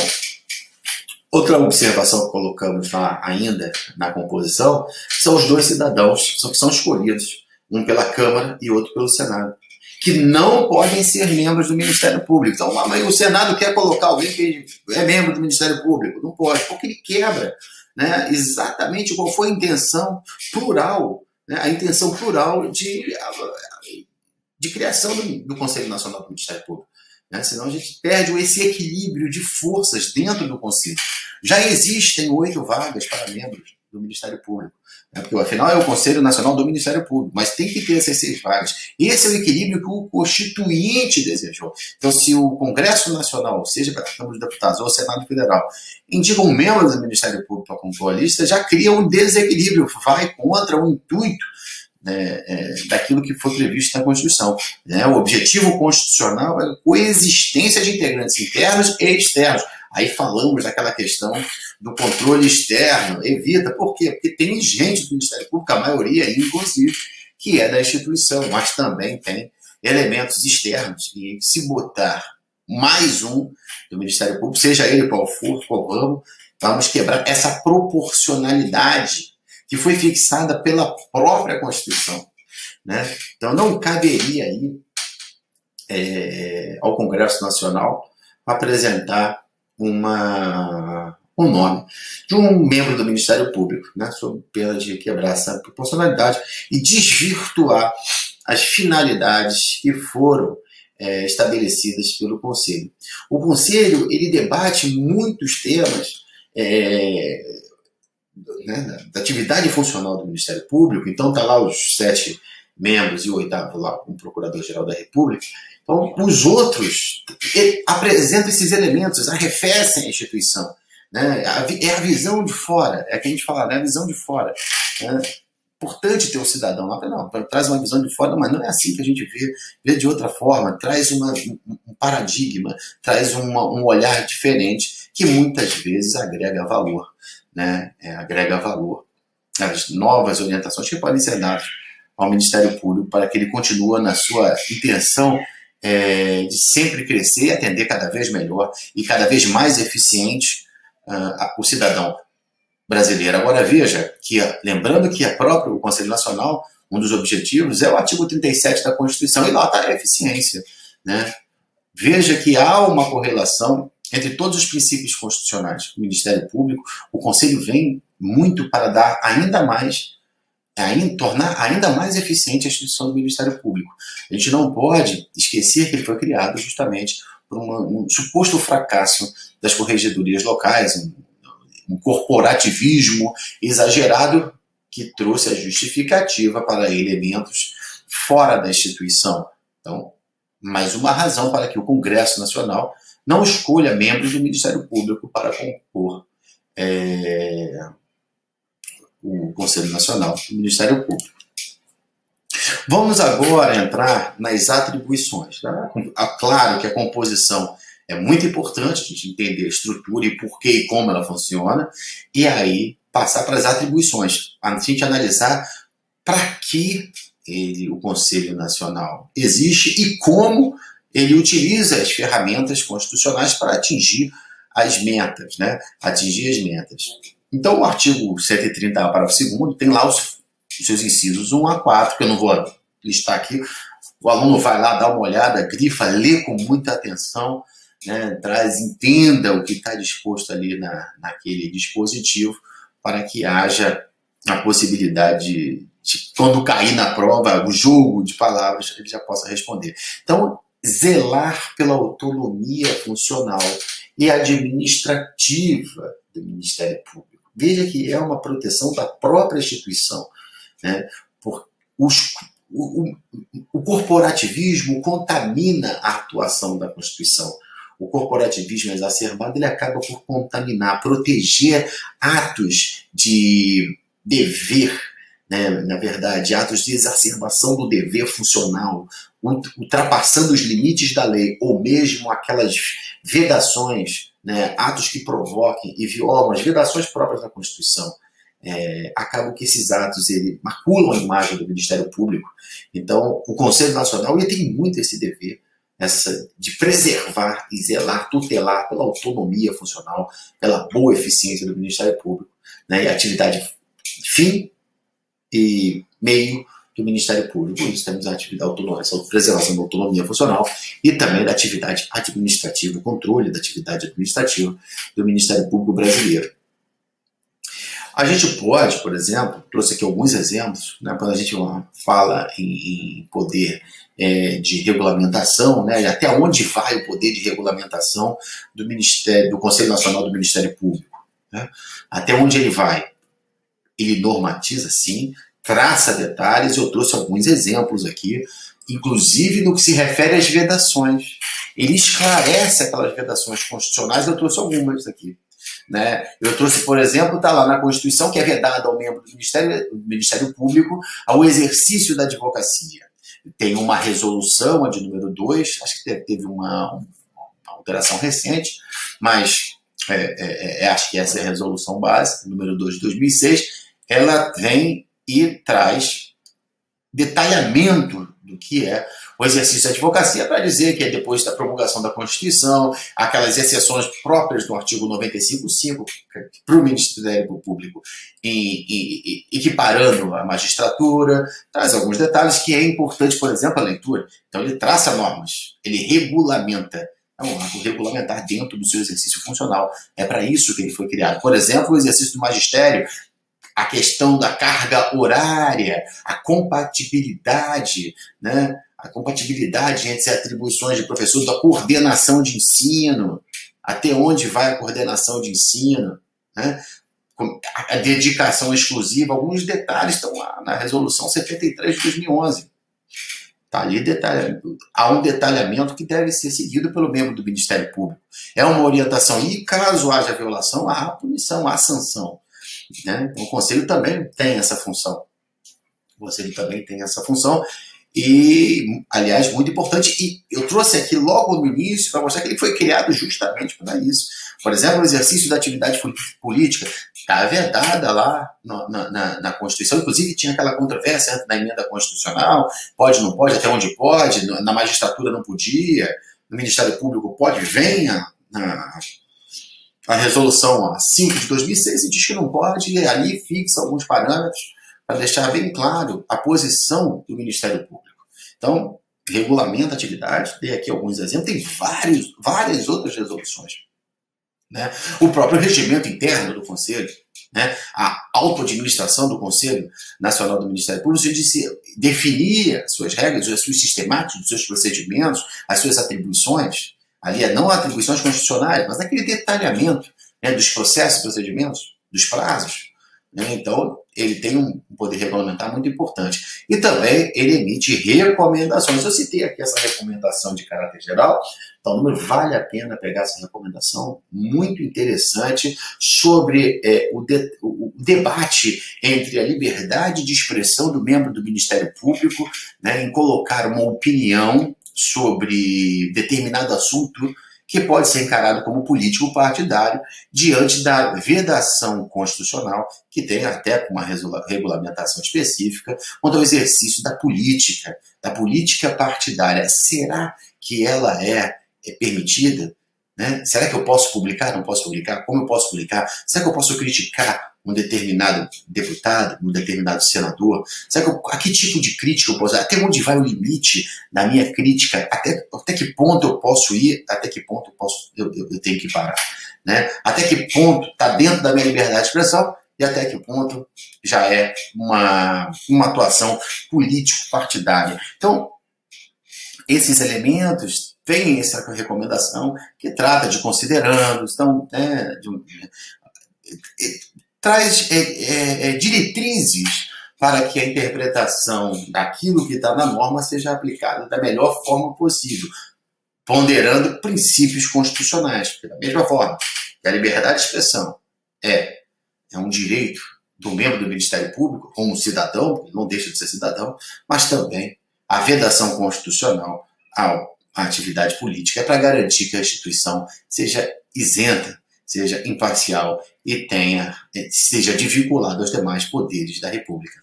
Outra observação que colocamos lá ainda na composição são os dois cidadãos que são escolhidos, um pela Câmara e outro pelo Senado, que não podem ser membros do Ministério Público. Então, mas o Senado quer colocar alguém que é membro do Ministério Público. Não pode, porque ele quebra né, exatamente qual foi a intenção plural, né, a intenção plural de, de criação do, do Conselho Nacional do Ministério Público. Né? Senão a gente perde esse equilíbrio de forças dentro do Conselho. Já existem oito vagas para membros do Ministério Público. Né? Porque afinal é o Conselho Nacional do Ministério Público, mas tem que ter essas seis vagas. Esse é o equilíbrio que o Constituinte desejou. Então, se o Congresso Nacional, seja para a Câmara dos Deputados ou o Senado Federal, indica um membro do Ministério Público para compor a lista, já cria um desequilíbrio, vai contra o intuito né, é, daquilo que foi previsto na Constituição. Né? O objetivo constitucional é a coexistência de integrantes internos e externos. Aí falamos daquela questão do controle externo, evita, por quê? Porque tem gente do Ministério Público, a maioria, inclusive, que é da instituição, mas também tem elementos externos. E se botar mais um do Ministério Público, seja ele qual for, qual ramo, vamos quebrar essa proporcionalidade que foi fixada pela própria Constituição. Né? Então não caberia aí é, ao Congresso Nacional apresentar uma, um nome de um membro do Ministério Público, né, sob pena de quebrar essa proporcionalidade e desvirtuar as finalidades que foram é, estabelecidas pelo Conselho. O Conselho ele debate muitos temas é, né, da atividade funcional do Ministério Público, então está lá os sete membros e o oitavo lá o Procurador-Geral da República. Então, os outros apresentam esses elementos, arrefecem a instituição. Né? É a visão de fora, é a que a gente fala, né? a visão de fora. Né? importante ter um cidadão lá, não, traz uma visão de fora, mas não é assim que a gente vê, vê de outra forma, traz uma, um paradigma, traz uma, um olhar diferente que muitas vezes agrega valor né, é, agrega valor. As novas orientações que podem ser dadas ao Ministério Público para que ele continue na sua intenção é, de sempre crescer atender cada vez melhor e cada vez mais eficiente uh, o cidadão brasileiro. Agora veja que, lembrando que a própria, o Conselho Nacional, um dos objetivos é o artigo 37 da Constituição e está a eficiência. Né? Veja que há uma correlação entre todos os princípios constitucionais, o Ministério Público, o Conselho vem muito para dar ainda mais, ainda, tornar ainda mais eficiente a instituição do Ministério Público. A gente não pode esquecer que ele foi criado justamente por uma, um suposto fracasso das corregedorias locais, um, um corporativismo exagerado que trouxe a justificativa para elementos fora da instituição. Então, mais uma razão para que o Congresso Nacional não escolha membros do Ministério Público para compor é, o Conselho Nacional do Ministério Público. Vamos agora entrar nas atribuições. Tá? Claro que a composição é muito importante a gente entender a estrutura e por que e como ela funciona, e aí passar para as atribuições, a gente analisar para que ele, o Conselho Nacional existe e como ele utiliza as ferramentas constitucionais para atingir as metas, né? Atingir as metas. Então, o artigo 130, parágrafo 2 tem lá os, os seus incisos 1 a 4, que eu não vou listar aqui. O aluno vai lá, dá uma olhada, grifa, lê com muita atenção, né? traz, entenda o que está disposto ali na, naquele dispositivo, para que haja a possibilidade de, de, quando cair na prova, o jogo de palavras, ele já possa responder. Então, zelar pela autonomia funcional e administrativa do Ministério Público. Veja que é uma proteção da própria instituição. Né? Por, os, o, o, o corporativismo contamina a atuação da Constituição. O corporativismo exacerbado ele acaba por contaminar, proteger atos de dever, né? na verdade, atos de exacerbação do dever funcional, ultrapassando os limites da lei, ou mesmo aquelas vedações, né, atos que provoquem e violam as vedações próprias da Constituição, é, acabam que esses atos ele, maculam a imagem do Ministério Público. Então, o Conselho Nacional ele tem muito esse dever essa, de preservar e zelar, tutelar pela autonomia funcional, pela boa eficiência do Ministério Público, né, e atividade fim e meio do Ministério Público. Isso temos a atividade autonômica, essa preservação da autonomia funcional e também da atividade administrativa, o controle da atividade administrativa do Ministério Público brasileiro. A gente pode, por exemplo, trouxe aqui alguns exemplos, né, quando a gente fala em, em poder é, de regulamentação, né, até onde vai o poder de regulamentação do Ministério, do Conselho Nacional do Ministério Público, né, até onde ele vai. Ele normatiza, sim, traça detalhes, eu trouxe alguns exemplos aqui, inclusive no que se refere às vedações. Ele esclarece aquelas vedações constitucionais, eu trouxe algumas aqui. Né? Eu trouxe, por exemplo, está lá na Constituição que é vedado ao membro do Ministério, do Ministério Público ao exercício da advocacia. Tem uma resolução, a de número 2, acho que teve uma, uma alteração recente, mas é, é, é, acho que essa é a resolução básica, número 2 de 2006, ela vem e traz detalhamento do que é o exercício da advocacia para dizer que é depois da promulgação da Constituição, aquelas exceções próprias do artigo 95.5 para o Ministério Público, em, em, equiparando a magistratura, traz alguns detalhes que é importante, por exemplo, a leitura. Então ele traça normas, ele regulamenta é um ato regulamentar dentro do seu exercício funcional. É para isso que ele foi criado. Por exemplo, o exercício do magistério a questão da carga horária, a compatibilidade, né? a compatibilidade entre as atribuições de professor, da coordenação de ensino, até onde vai a coordenação de ensino, né? a dedicação exclusiva, alguns detalhes estão lá na resolução 73 de 2011. Tá ali detalha, há um detalhamento que deve ser seguido pelo membro do Ministério Público. É uma orientação e caso haja violação, há punição, há sanção. Né? Então, o Conselho também tem essa função. O Conselho também tem essa função. E, aliás, muito importante. E eu trouxe aqui logo no início para mostrar que ele foi criado justamente para isso. Por exemplo, o exercício da atividade política está vedada lá na, na, na, Constituição. Inclusive, tinha aquela controvérsia na emenda constitucional: pode, não pode, até onde pode, na magistratura não podia, no Ministério Público pode, venha na, a resolução 5 de 2006 e diz que não pode, e ali fixa alguns parâmetros para deixar bem claro a posição do Ministério Público. Então, regulamenta a atividade, dei aqui alguns exemplos, tem vários, várias outras resoluções. Né? O próprio regimento interno do Conselho, né? a autoadministração do Conselho Nacional do Ministério Público, se definia suas regras, as suas os seus procedimentos, as suas atribuições, ali é não atribuições constitucionais, mas aquele detalhamento né, dos processos, procedimentos, dos prazos, Né? Então, ele tem um poder regulamentar muito importante. E também ele emite recomendações. Eu citei aqui essa recomendação de caráter geral, então vale a pena pegar essa recomendação, muito interessante, sobre é, o, de, o, debate entre a liberdade de expressão do membro do Ministério Público né, em colocar uma opinião sobre determinado assunto que pode ser encarado como político partidário diante da vedação constitucional, que tem até uma regulamentação específica, quanto ao exercício da política, da política partidária. Será que ela é, é permitida? Né? Será que eu posso publicar? Não posso publicar? Como eu posso publicar? Será que eu posso criticar um determinado deputado, um determinado senador? Será que eu, a que tipo de crítica eu posso Até onde vai o limite da minha crítica? Até, até que ponto eu posso ir? Até que ponto eu, posso, eu, eu, eu tenho que parar? Né? Até que ponto está dentro da minha liberdade de expressão? E até que ponto já é uma, uma atuação político-partidária? Então, esses elementos têm essa recomendação que trata de considerando, então, né, de, traz é, é, é, diretrizes para que a interpretação daquilo que está na norma seja aplicada da melhor forma possível, ponderando princípios constitucionais. Porque, da mesma forma que a liberdade de expressão é, é um direito do membro do Ministério Público, como cidadão, não deixa de ser cidadão, mas também a vedação constitucional à atividade política é para garantir que a instituição seja isenta seja imparcial e tenha, eh, seja desvinculado aos demais poderes da República.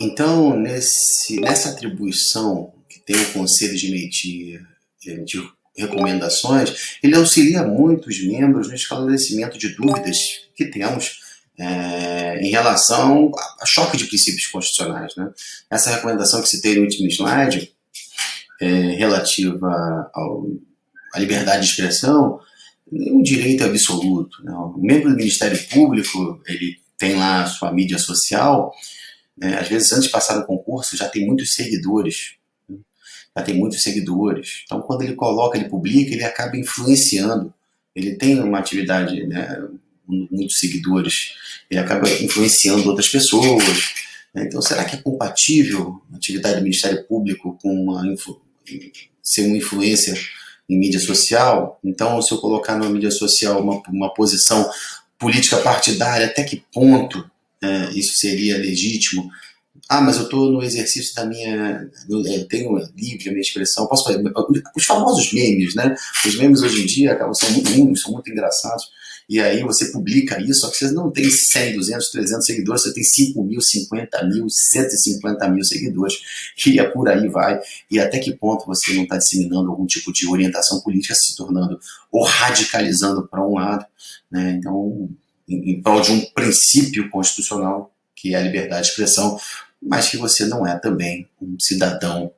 Então, nesse, nessa atribuição que tem o Conselho de emitir, de recomendações, ele auxilia muito os membros no esclarecimento de dúvidas que temos é, em relação a, choque de princípios constitucionais. Né? Essa recomendação que citei no último slide, é, relativa ao a liberdade de expressão um direito absoluto. Né? O membro do Ministério Público, ele tem lá a sua mídia social, né? às vezes antes de passar no concurso já tem muitos seguidores, né? já tem muitos seguidores. Então quando ele coloca, ele publica, ele acaba influenciando. Ele tem uma atividade, né? muitos seguidores, ele acaba influenciando outras pessoas. Né? Então será que é compatível a atividade do Ministério Público com uma ser uma influência em mídia social. Então, se eu colocar na mídia social uma, uma posição política partidária, até que ponto é, isso seria legítimo? Ah, mas eu estou no exercício da minha. Eu tenho livre a minha expressão. Posso fazer. Os famosos memes, né? Os memes hoje em dia acabam, são muito, são muito engraçados e aí você publica isso, só que você não tem 100, 200, 300 seguidores, você tem 5 mil, 50 mil, 150 mil seguidores, e é por aí vai. E até que ponto você não está disseminando algum tipo de orientação política, se tornando ou radicalizando para um lado, né? Então, em, em prol de um princípio constitucional, que é a liberdade de expressão, mas que você não é também um cidadão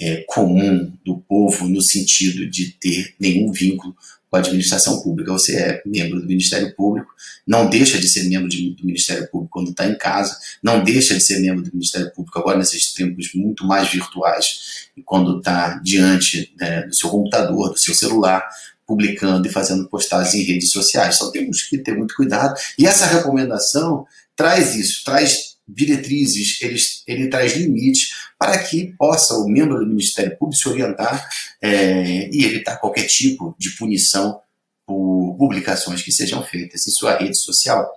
é, comum do povo no sentido de ter nenhum vínculo com a administração pública. Você é membro do Ministério Público, não deixa de ser membro de, do Ministério Público quando está em casa, não deixa de ser membro do Ministério Público agora nesses tempos muito mais virtuais, e quando está diante né, do seu computador, do seu celular, publicando e fazendo postagens em redes sociais. Então temos que ter muito cuidado. E essa recomendação traz isso, traz diretrizes, ele, ele traz limites para que possa o membro do Ministério Público se orientar é, e evitar qualquer tipo de punição por publicações que sejam feitas em sua rede social.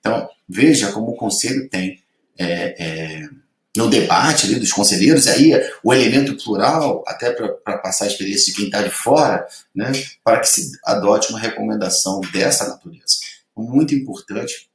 Então, veja como o Conselho tem é, é, no debate ali dos conselheiros, aí o elemento plural, até para passar a experiência de quem está de fora, né, para que se adote uma recomendação dessa natureza. Muito importante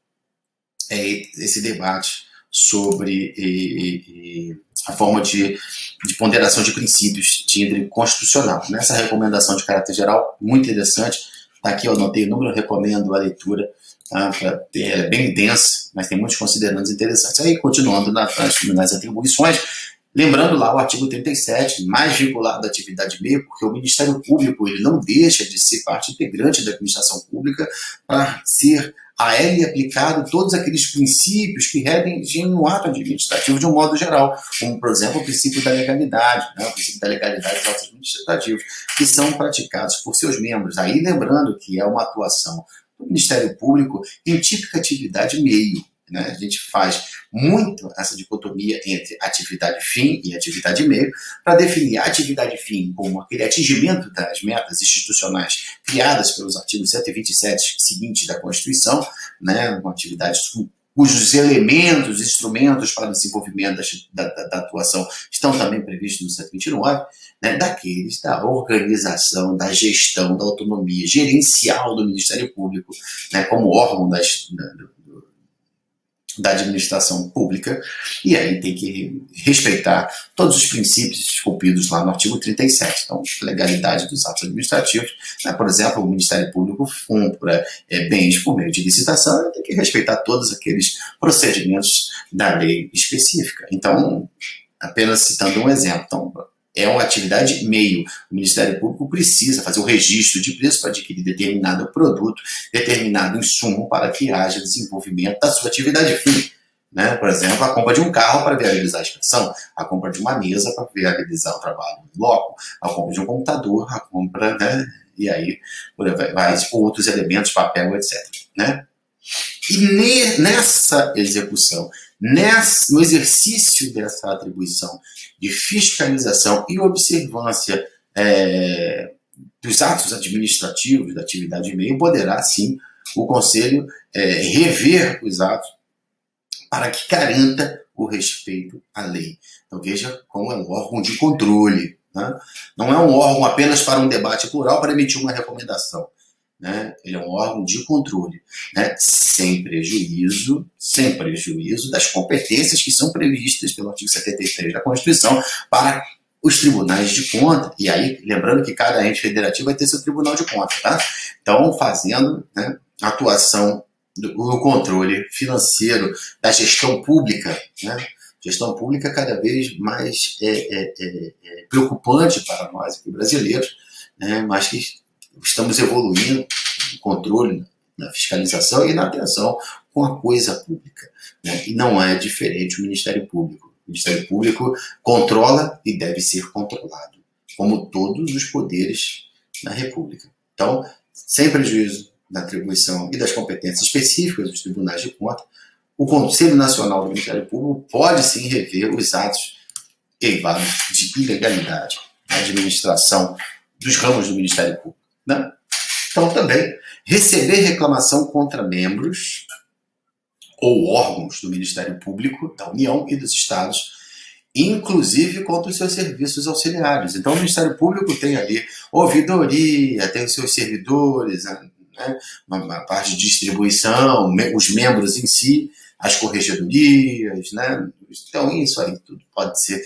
é esse debate sobre e, e, a forma de, de, ponderação de princípios de índole constitucional. Nessa recomendação de caráter geral, muito interessante, tá aqui eu anotei o número, recomendo a leitura, tá? é bem densa, mas tem muitos considerandos interessantes. Aí, continuando nas, nas atribuições, Lembrando lá o artigo 37, mais vinculado à atividade meio, porque o Ministério Público ele não deixa de ser parte integrante da administração pública para ser a ele aplicado todos aqueles princípios que regem o ato administrativo de um modo geral, como, por exemplo, o princípio da legalidade, né, o princípio da legalidade dos atos administrativos, que são praticados por seus membros. Aí, lembrando que é uma atuação do Ministério Público em típica atividade meio. Né? A gente faz muito essa dicotomia entre atividade fim e atividade meio para definir a atividade fim como aquele atingimento das metas institucionais criadas pelos artigos 127 seguintes da Constituição, né? uma atividade cujos elementos, instrumentos para o desenvolvimento da, da, da atuação estão também previstos no 129, né, daqueles da organização, da gestão, da autonomia gerencial do Ministério Público, né, como órgão das, da, da administração pública, e aí tem que respeitar todos os princípios esculpidos lá no artigo 37. Então, legalidade dos atos administrativos, né? por exemplo, o Ministério Público compra é, bens por meio de licitação, tem que respeitar todos aqueles procedimentos da lei específica. Então, apenas citando um exemplo. Então, é uma atividade meio. O Ministério Público precisa fazer o registro de preço para adquirir determinado produto, determinado insumo para que haja desenvolvimento da sua atividade fim. Né? Por exemplo, a compra de um carro para viabilizar a inspeção, a compra de uma mesa para viabilizar o trabalho no bloco, a compra de um computador, a compra, né? e aí vai outros elementos, papel, etc. Né? E nessa execução Nessa, no exercício dessa atribuição de fiscalização e observância é, dos atos administrativos da atividade meio, poderá sim o Conselho é, rever os atos para que garanta o respeito à lei. Então veja como é um órgão de controle. Né? Não é um órgão apenas para um debate plural para emitir uma recomendação né? Ele é um órgão de controle, né? sem prejuízo, sem prejuízo das competências que são previstas pelo artigo 73 da Constituição para os tribunais de conta. E aí, lembrando que cada ente federativo vai ter seu tribunal de conta, tá? Então, fazendo né, atuação no controle financeiro da gestão pública, né? Gestão pública cada vez mais é, é, é, é preocupante para nós aqui brasileiros, né? mas que estamos evoluindo no controle, na fiscalização e na atenção com a coisa pública. Né? E não é diferente o Ministério Público. O Ministério Público controla e deve ser controlado, como todos os poderes na República. Então, sem prejuízo da atribuição e das competências específicas dos tribunais de conta, o Conselho Nacional do Ministério Público pode sim rever os atos derivados de ilegalidade na administração dos ramos do Ministério Público. Né? Então, também, receber reclamação contra membros ou órgãos do Ministério Público, da União e dos Estados, inclusive contra os seus serviços auxiliares. Então, o Ministério Público tem ali ouvidoria, tem os seus servidores, né? uma, parte de distribuição, os membros em si, as corregedorias, né? Então, isso aí tudo pode ser,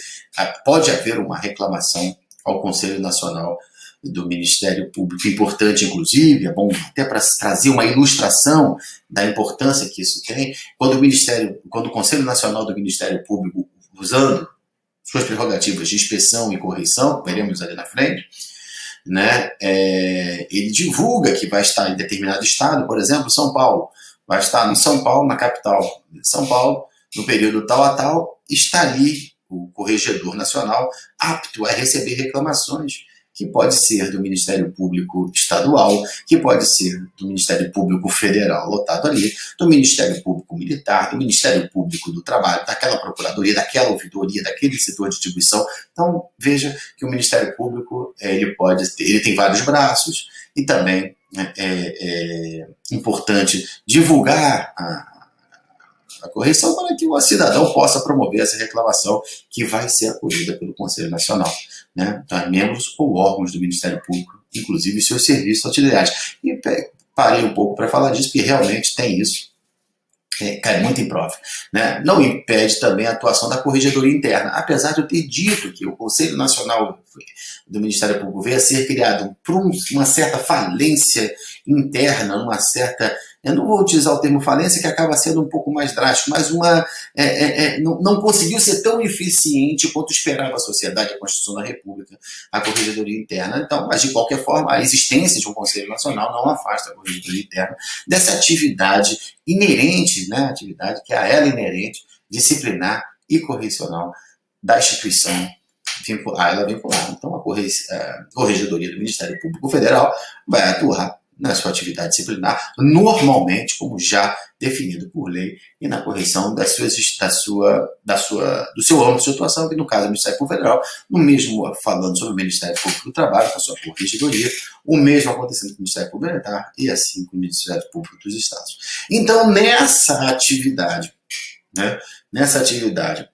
pode haver uma reclamação ao Conselho Nacional do Ministério Público, importante inclusive, é bom até para trazer uma ilustração da importância que isso tem, quando o Ministério, quando o Conselho Nacional do Ministério Público, usando suas prerrogativas de inspeção e correção, veremos ali na frente, né, é, ele divulga que vai estar em determinado estado, por exemplo, São Paulo, vai estar em São Paulo, na capital de São Paulo, no período tal a tal, está ali o corregedor nacional apto a receber reclamações que pode ser do Ministério Público Estadual, que pode ser do Ministério Público Federal, lotado ali, do Ministério Público Militar, do Ministério Público do Trabalho, daquela procuradoria, daquela ouvidoria, daquele setor de distribuição. Então, veja que o Ministério Público eh, ele pode ele tem vários braços e também né, é, é importante divulgar a, a correção para que o cidadão possa promover essa reclamação que vai ser acolhida pelo Conselho Nacional né, tá, membros ou órgãos do Ministério Público, inclusive seus serviços auxiliares. E parei um pouco para falar disso, porque realmente tem isso. É, cai muito em prova. Né? Não impede também a atuação da Corregedoria Interna, apesar de eu ter dito que o Conselho Nacional do Ministério Público veio a ser criado por uma certa falência interna, uma certa eu não vou utilizar o termo falência, que acaba sendo um pouco mais drástico, mas uma, é, é, é, não, não, conseguiu ser tão eficiente quanto esperava a sociedade, a Constituição da República, a Corregedoria Interna. Então, mas de qualquer forma, a existência de um Conselho Nacional não afasta a Corregedoria Interna dessa atividade inerente, né, atividade que é a ela inerente, disciplinar e correcional da instituição a ela vinculada. Então, a Corregedoria do Ministério Público Federal vai atuar na sua atividade disciplinar, normalmente, como já definido por lei, e na correção das suas, da sua, da sua, do seu âmbito de atuação, que no caso é o Ministério Público Federal, no mesmo, falando sobre o Ministério Público do Trabalho, com a sua corregedoria, o mesmo acontecendo com o Ministério Público Militar e assim com o Ministério Público dos Estados. Então, nessa atividade, né, nessa atividade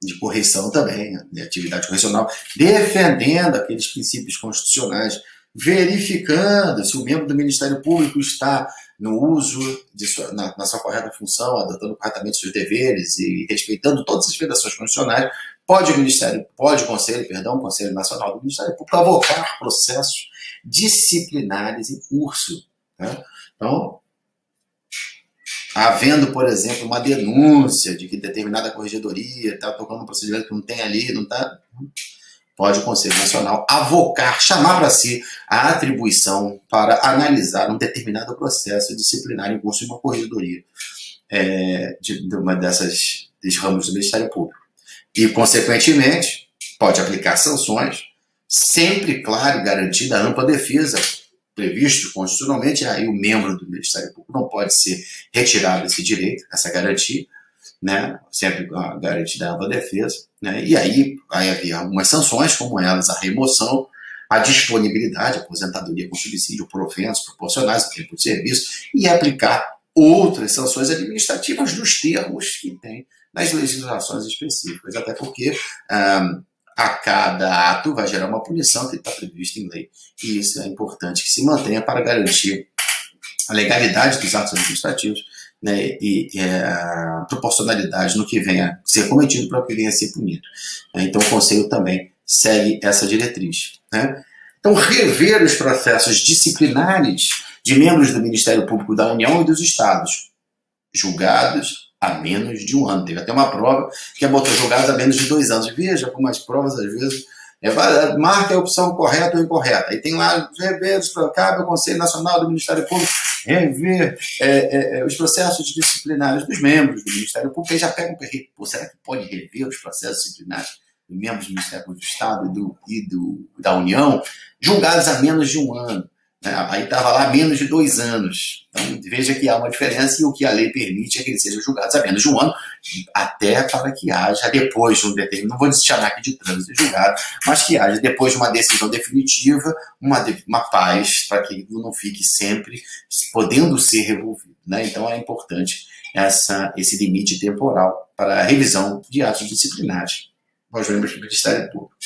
de correção também, de atividade correcional, defendendo aqueles princípios constitucionais, verificando se o membro do Ministério Público está no uso sua, na, na, sua correta função, adotando corretamente seus deveres e respeitando todas as vedações constitucionais, pode o Ministério, pode o Conselho, perdão, o Conselho Nacional do Ministério Público avocar processos disciplinares em curso. Né? Então, havendo, por exemplo, uma denúncia de que determinada corregedoria está tocando um procedimento que não tem ali, não está. Pode o Conselho Nacional avocar, chamar para si a atribuição para analisar um determinado processo disciplinar em curso de uma corregedoria é, de, de, uma dessas ramos do Ministério Público. E, consequentemente, pode aplicar sanções, sempre, claro, garantida a ampla defesa previsto constitucionalmente, aí o membro do Ministério Público não pode ser retirado esse direito, essa garantia, né, sempre garantida a ampla defesa, né, e aí vai haver algumas sanções, como elas, a remoção, a disponibilidade, a aposentadoria com subsídio por ofensas proporcionais ao tempo de serviço, e aplicar outras sanções administrativas nos termos que tem nas legislações específicas, até porque um, a cada ato vai gerar uma punição que está prevista em lei. E isso é importante que se mantenha para garantir a legalidade dos atos administrativos né, e, é, a proporcionalidade no que venha ser cometido para o que venha ser punido. Então, o Conselho também segue essa diretriz. Né? Então, rever os processos disciplinares de membros do Ministério Público da União e dos Estados, julgados a menos de um ano. Teve até uma prova que botou julgados a menos de dois anos. Veja como as provas, às vezes, é, marca a opção correta ou incorreta. Aí tem lá rever, cabe ao Conselho Nacional do Ministério Público rever é, é, é, os processos disciplinares dos membros do Ministério Público. Aí já pega um perrito. Será que pode rever os processos disciplinares dos membros do Ministério Público do Estado e, do, e do, da União, julgados a menos de um ano? Né? Aí estava lá menos de dois anos. Então, veja que há uma diferença e o que a lei permite é que eles sejam julgados a menos de um ano, até para que haja, depois de um determinado, não vou chamar aqui de trânsito julgado, mas que haja, depois de uma decisão definitiva, uma, uma paz para que não fique sempre podendo ser revolvido. Né? Então, é importante essa, esse limite temporal para a revisão de atos disciplinares aos membros do Ministério Público.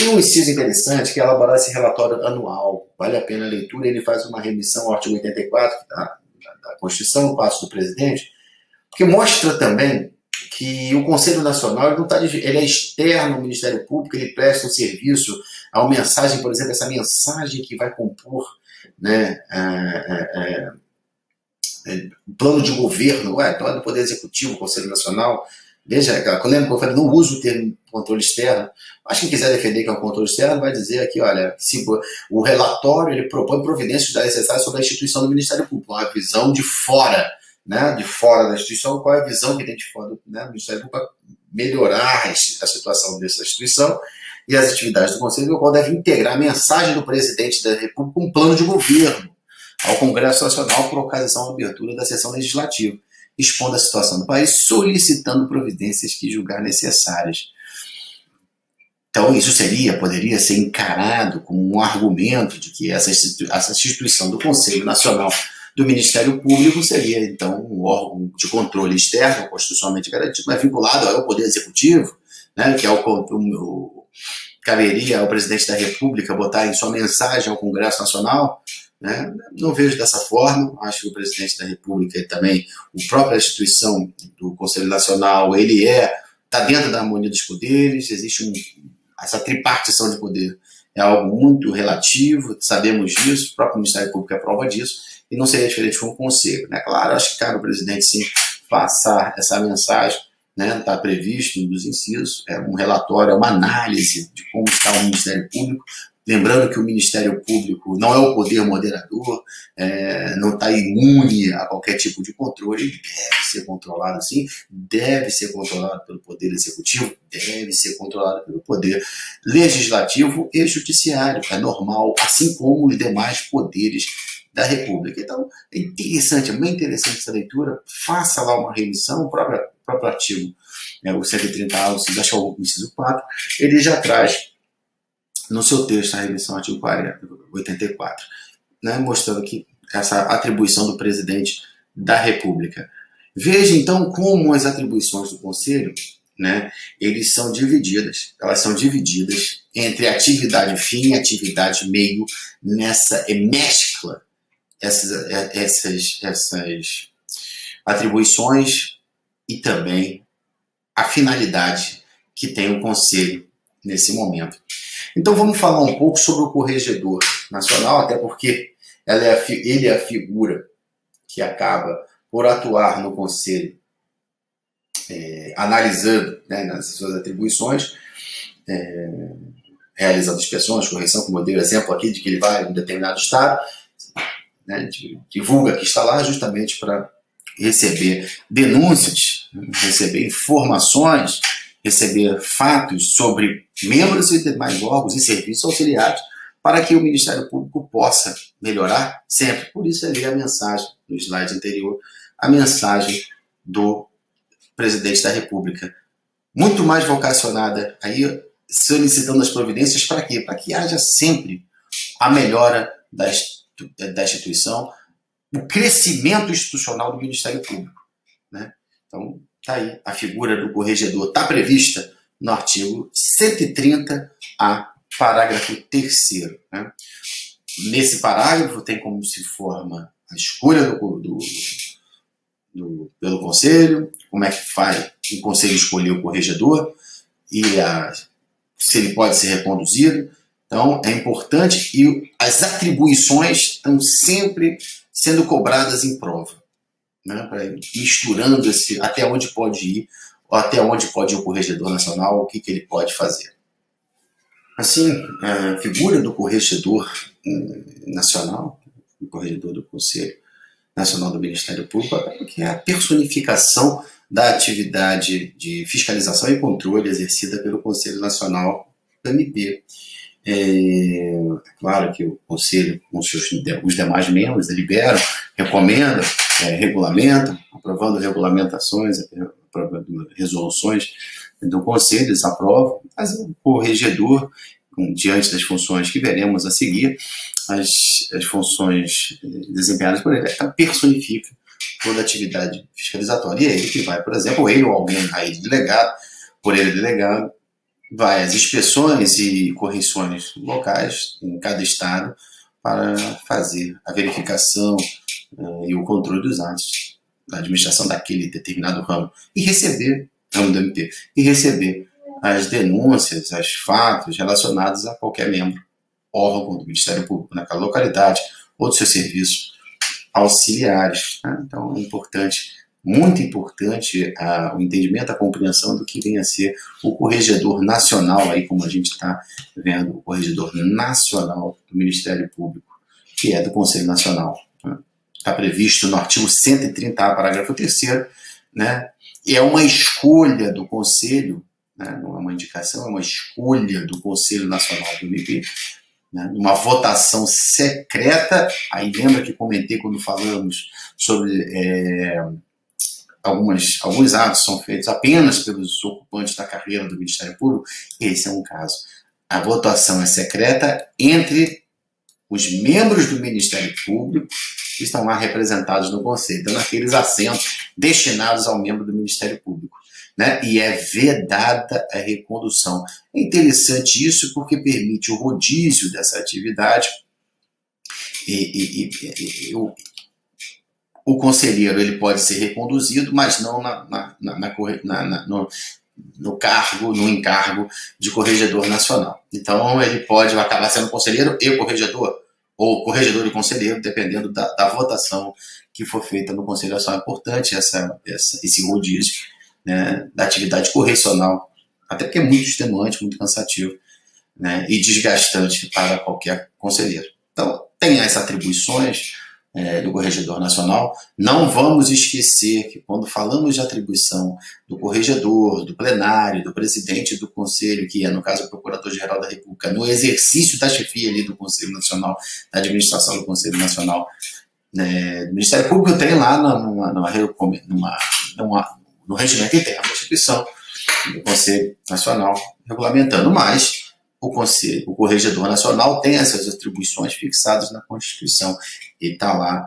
Tem um inciso interessante que é elaborar esse relatório anual. Vale a pena a leitura. Ele faz uma remissão ao artigo 84 da, da, Constituição, o passo do presidente, que mostra também que o Conselho Nacional não tá, ele é externo ao Ministério Público, ele presta um serviço a uma mensagem, por exemplo, essa mensagem que vai compor né, é, é, é, plano de governo, ué, então é do Poder Executivo, Conselho Nacional, Veja, quando eu falei, não uso o termo controle externo, mas quem quiser defender que é um controle externo vai dizer aqui, olha, se, o relatório ele propõe providências necessárias sobre a instituição do Ministério Público, uma visão de fora, né, de fora da instituição, qual é a visão que tem de fora né, do Ministério Público para melhorar a situação dessa instituição e as atividades do Conselho, o qual deve integrar a mensagem do presidente da República com um plano de governo ao Congresso Nacional por ocasião da abertura da sessão legislativa expondo a situação do país, solicitando providências que julgar necessárias. Então, isso seria, poderia ser encarado como um argumento de que essa, essa instituição do Conselho Nacional do Ministério Público seria, então, um órgão de controle externo, constitucionalmente garantido, mas vinculado ao Poder Executivo, né, que é o, o, caberia ao presidente da República botar em sua mensagem ao Congresso Nacional né? Não vejo dessa forma, acho que o presidente da República e também a própria instituição do Conselho Nacional, ele é está dentro da harmonia dos poderes, existe um, essa tripartição de poder é algo muito relativo, sabemos disso, o próprio Ministério Público é prova disso, e não seria diferente com o Conselho. Né? Claro, acho que cabe o presidente sim passar essa mensagem, está né? Tá previsto nos incisos, é um relatório, é uma análise de como está o Ministério Público, Lembrando que o Ministério Público não é o poder moderador, é, não está imune a qualquer tipo de controle, deve ser controlado sim, deve ser controlado pelo Poder Executivo, deve ser controlado pelo Poder Legislativo e Judiciário. É normal, assim como os demais poderes da República. Então, é interessante, é muito interessante essa leitura. Faça lá uma remissão, o próprio, próprio artigo, né, o 130A, acho que é o inciso 4, ele já traz no seu texto, a remissão artigo 40, 84, né, mostrando que essa atribuição do presidente da República. Veja então como as atribuições do Conselho, né, eles são divididas, elas são divididas entre atividade fim e atividade meio nessa mescla essas, essas, essas atribuições e também a finalidade que tem o Conselho nesse momento. Então vamos falar um pouco sobre o Corregedor Nacional, até porque é a, ele é a figura que acaba por atuar no Conselho, é, analisando né, nas suas atribuições, é, realizando inspeções, correção, como eu dei o exemplo aqui de que ele vai em um determinado estado, né, divulga que está lá justamente para receber denúncias, receber informações, receber fatos sobre membros e demais órgãos e serviços auxiliares para que o Ministério Público possa melhorar sempre. Por isso, ali a mensagem, no slide anterior, a mensagem do presidente da República. Muito mais vocacionada aí, solicitando as providências para quê? Para que haja sempre a melhora da, da instituição, o crescimento institucional do Ministério Público. Né? Então, tá aí, a figura do corregedor está prevista no artigo 130A, parágrafo 3. Né? Nesse parágrafo tem como se forma a escolha do, do, do, pelo conselho, como é que faz o conselho escolher o corregedor e a, se ele pode ser reconduzido. Então é importante e as atribuições estão sempre sendo cobradas em prova, né, misturando esse, até onde pode ir até onde pode ir o corregedor nacional, o que, que ele pode fazer. Assim, a figura do corregedor hum, nacional, o corregedor do Conselho Nacional do Ministério Público, é a personificação da atividade de fiscalização e controle exercida pelo Conselho Nacional do MP. É, claro que o Conselho, com seus, os demais membros, deliberam, recomendam, é, regulamentam, aprovando regulamentações, resoluções do Conselho, eles aprovam, mas o corregedor, diante das funções que veremos a seguir, as, as funções desempenhadas por ele, personifica toda a atividade fiscalizatória. E é ele que vai, por exemplo, ele ou alguém aí delegado, por ele delegado, vai às inspeções e correções locais em cada estado para fazer a verificação e o controle dos atos da administração daquele determinado ramo e receber, ramo do MP, e receber as denúncias, os fatos relacionados a qualquer membro, órgão do Ministério Público naquela localidade ou dos seus serviços auxiliares. Né? Então é importante, muito importante a, o entendimento, a compreensão do que vem a ser o corregedor nacional, aí como a gente está vendo, o corregedor nacional do Ministério Público, que é do Conselho Nacional está previsto no artigo 130A, parágrafo 3 né? É uma escolha do Conselho, né? não é uma indicação, é uma escolha do Conselho Nacional do MP, né? uma votação secreta. Aí lembra que comentei quando falamos sobre é, algumas, alguns atos são feitos apenas pelos ocupantes da carreira do Ministério Público. Esse é um caso. A votação é secreta entre os membros do Ministério Público estão lá representados no Conselho, então naqueles assentos destinados ao membro do Ministério Público. Né? E é vedada a recondução. É interessante isso porque permite o rodízio dessa atividade e, e, e, e o, o, conselheiro ele pode ser reconduzido, mas não na, na, na, na no, no cargo, no encargo de corregedor nacional. Então ele pode acabar sendo conselheiro e corregedor, ou corregedor e conselheiro, dependendo da, da votação que for feita no Conselho Nacional. É importante essa, essa, esse rodízio né, da atividade correcional, até porque é muito extenuante, muito cansativo. né, e desgastante para qualquer conselheiro. Então, tem as atribuições é, do Corregedor Nacional. Não vamos esquecer que, quando falamos de atribuição do Corregedor, do plenário, do presidente do Conselho, que é, no caso, o Procurador-Geral da República, no exercício da chefia ali do Conselho Nacional, da administração do Conselho Nacional, né, do Ministério Público, tem lá numa, numa, numa, numa, no regimento interno da instituição do Conselho Nacional regulamentando, mas o Conselho, o Corregedor Nacional tem essas atribuições fixadas na Constituição. E está lá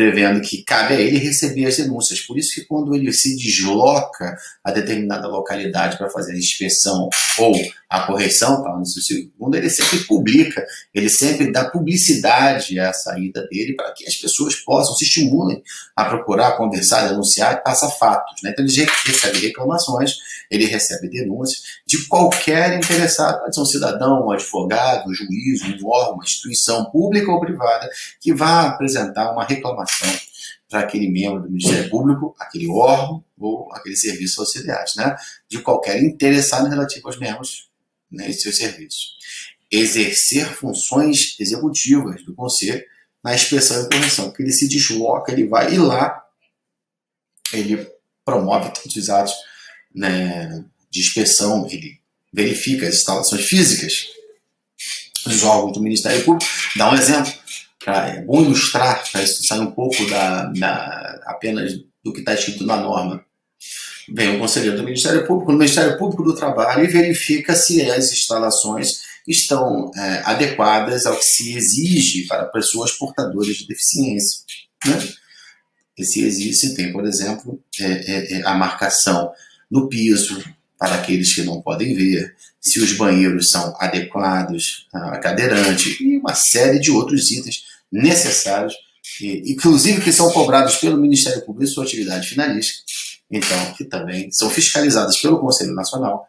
prevendo que cabe a ele receber as denúncias. Por isso que quando ele se desloca a determinada localidade para fazer a inspeção ou a correção, tá, segundo, ele sempre publica, ele sempre dá publicidade à saída dele para que as pessoas possam, se estimulem a procurar, conversar, denunciar e passar fatos. Né? Então ele recebe reclamações, ele recebe denúncias de qualquer interessado, pode ser um cidadão, um advogado, um juiz, um órgão, uma instituição pública ou privada, que vá apresentar uma reclamação para aquele membro do Ministério Público, aquele órgão ou aquele serviço auxiliares, né? de qualquer interessado relativo aos membros né, e seus serviços. Exercer funções executivas do Conselho na inspeção e correção, porque ele se desloca, ele vai e lá ele promove tantos atos né, de inspeção, ele verifica as instalações físicas dos órgãos do Ministério Público. Dá um exemplo, pra, é bom ilustrar, para isso sair um pouco da, da, apenas do que está escrito na norma. Vem o conselheiro do Ministério Público, no Ministério Público do Trabalho, e verifica se as instalações estão é, adequadas ao que se exige para pessoas portadoras de deficiência. Né? E se existe, tem, por exemplo, é, é, é a marcação no piso, para aqueles que não podem ver, se os banheiros são adequados a cadeirante uma série de outros itens necessários, inclusive que são cobrados pelo Ministério Público em sua atividade finalística, então que também são fiscalizados pelo Conselho Nacional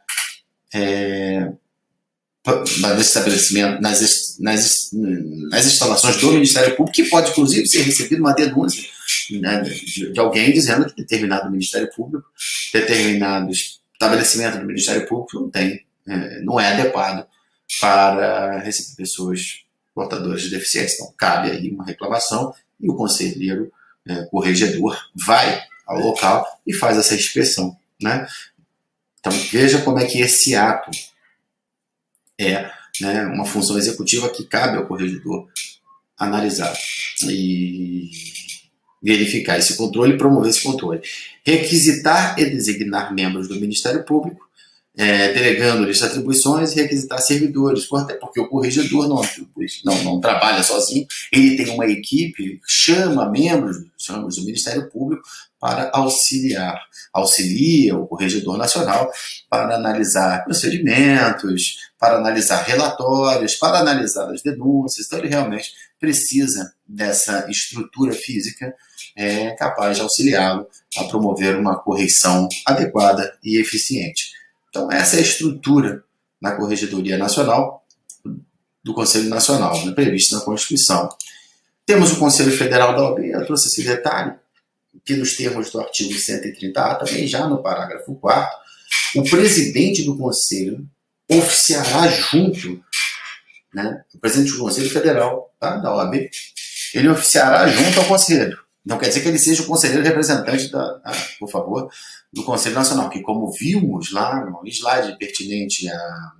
é, no nas, nas, nas instalações do Ministério Público, que pode inclusive ser recebido uma denúncia né, de, de, alguém dizendo que determinado Ministério Público, determinado estabelecimento do Ministério Público não tem, é, não é adequado para receber pessoas portadoras de deficiência. Então, cabe aí uma reclamação e o conselheiro, é, corregedor, vai ao local e faz essa inspeção. Né? Então, veja como é que esse ato é né, uma função executiva que cabe ao corregedor analisar. E verificar esse controle e promover esse controle. Requisitar e designar membros do Ministério Público, é, delegando-lhes atribuições e requisitar servidores, porque o corregedor não, não, não trabalha sozinho, ele tem uma equipe, chama membros, do Ministério Público para auxiliar. Auxilia o corregedor nacional para analisar procedimentos, para analisar relatórios, para analisar as denúncias. Então, ele realmente precisa dessa estrutura física é capaz de auxiliá-lo a promover uma correção adequada e eficiente. Então, essa é a estrutura na Corregedoria Nacional do Conselho Nacional, né, prevista na Constituição. Temos o Conselho Federal da OAB, eu trouxe esse detalhe, que nos termos do artigo 130A, também já no parágrafo 4 o presidente do Conselho oficiará junto, né, o presidente do Conselho Federal tá, da OAB, ele oficiará junto ao Conselho. Não quer dizer que ele seja o conselheiro representante, da, ah, por favor, do Conselho Nacional, que como vimos lá no slide pertinente à,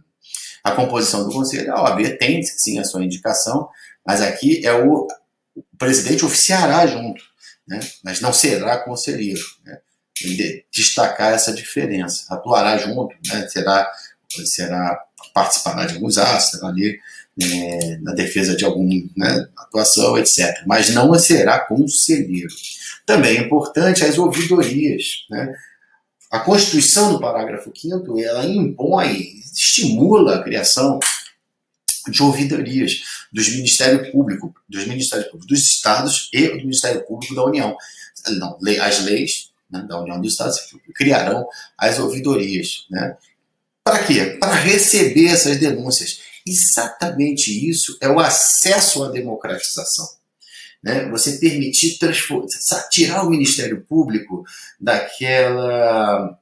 à composição do Conselho, a OAB tem sim a sua indicação, mas aqui é o, o presidente oficiará junto, né? mas não será conselheiro. Né? Destacar essa diferença, atuará junto, né? será, será participará de alguns atos, será ali é, na defesa de alguma né, atuação, etc. Mas não será conselheiro. Também é importante as ouvidorias. Né? A Constituição, no parágrafo 5 ela impõe, estimula a criação de ouvidorias dos Ministérios Públicos, dos Ministérios Públicos dos Estados e do Ministério Público da União. Não, as leis né, da União dos Estados criarão as ouvidorias. Né? Para quê? Para receber essas denúncias Exatamente isso é o acesso à democratização. Né? Você permitir tirar o Ministério Público daquela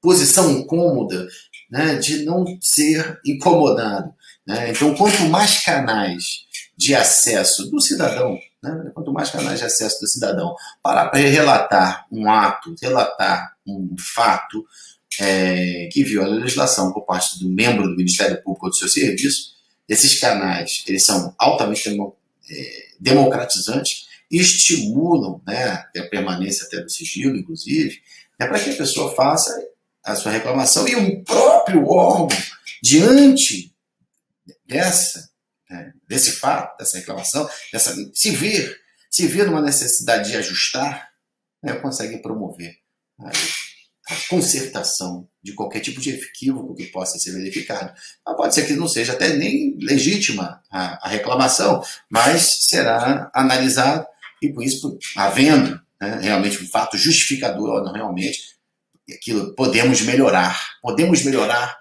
posição incômoda né, de não ser incomodado Né? Então, quanto mais canais de acesso do cidadão, né? quanto mais canais de acesso do cidadão para relatar um ato, relatar um fato é, que viola a legislação por parte do membro do Ministério Público ou do seu serviço, esses canais eles são altamente é, democratizantes e estimulam né, a permanência até do sigilo, inclusive, né, para que a pessoa faça a sua reclamação e o próprio órgão, diante dessa, né, desse fato, dessa reclamação, dessa, se vir, se vir numa necessidade de ajustar, né, consegue promover a, a consertação de qualquer tipo de equívoco que possa ser verificado. Mas pode ser que não seja até nem legítima a, a reclamação, mas será analisado e, por isso, havendo né, realmente um fato justificador ou não realmente, aquilo podemos melhorar. Podemos melhorar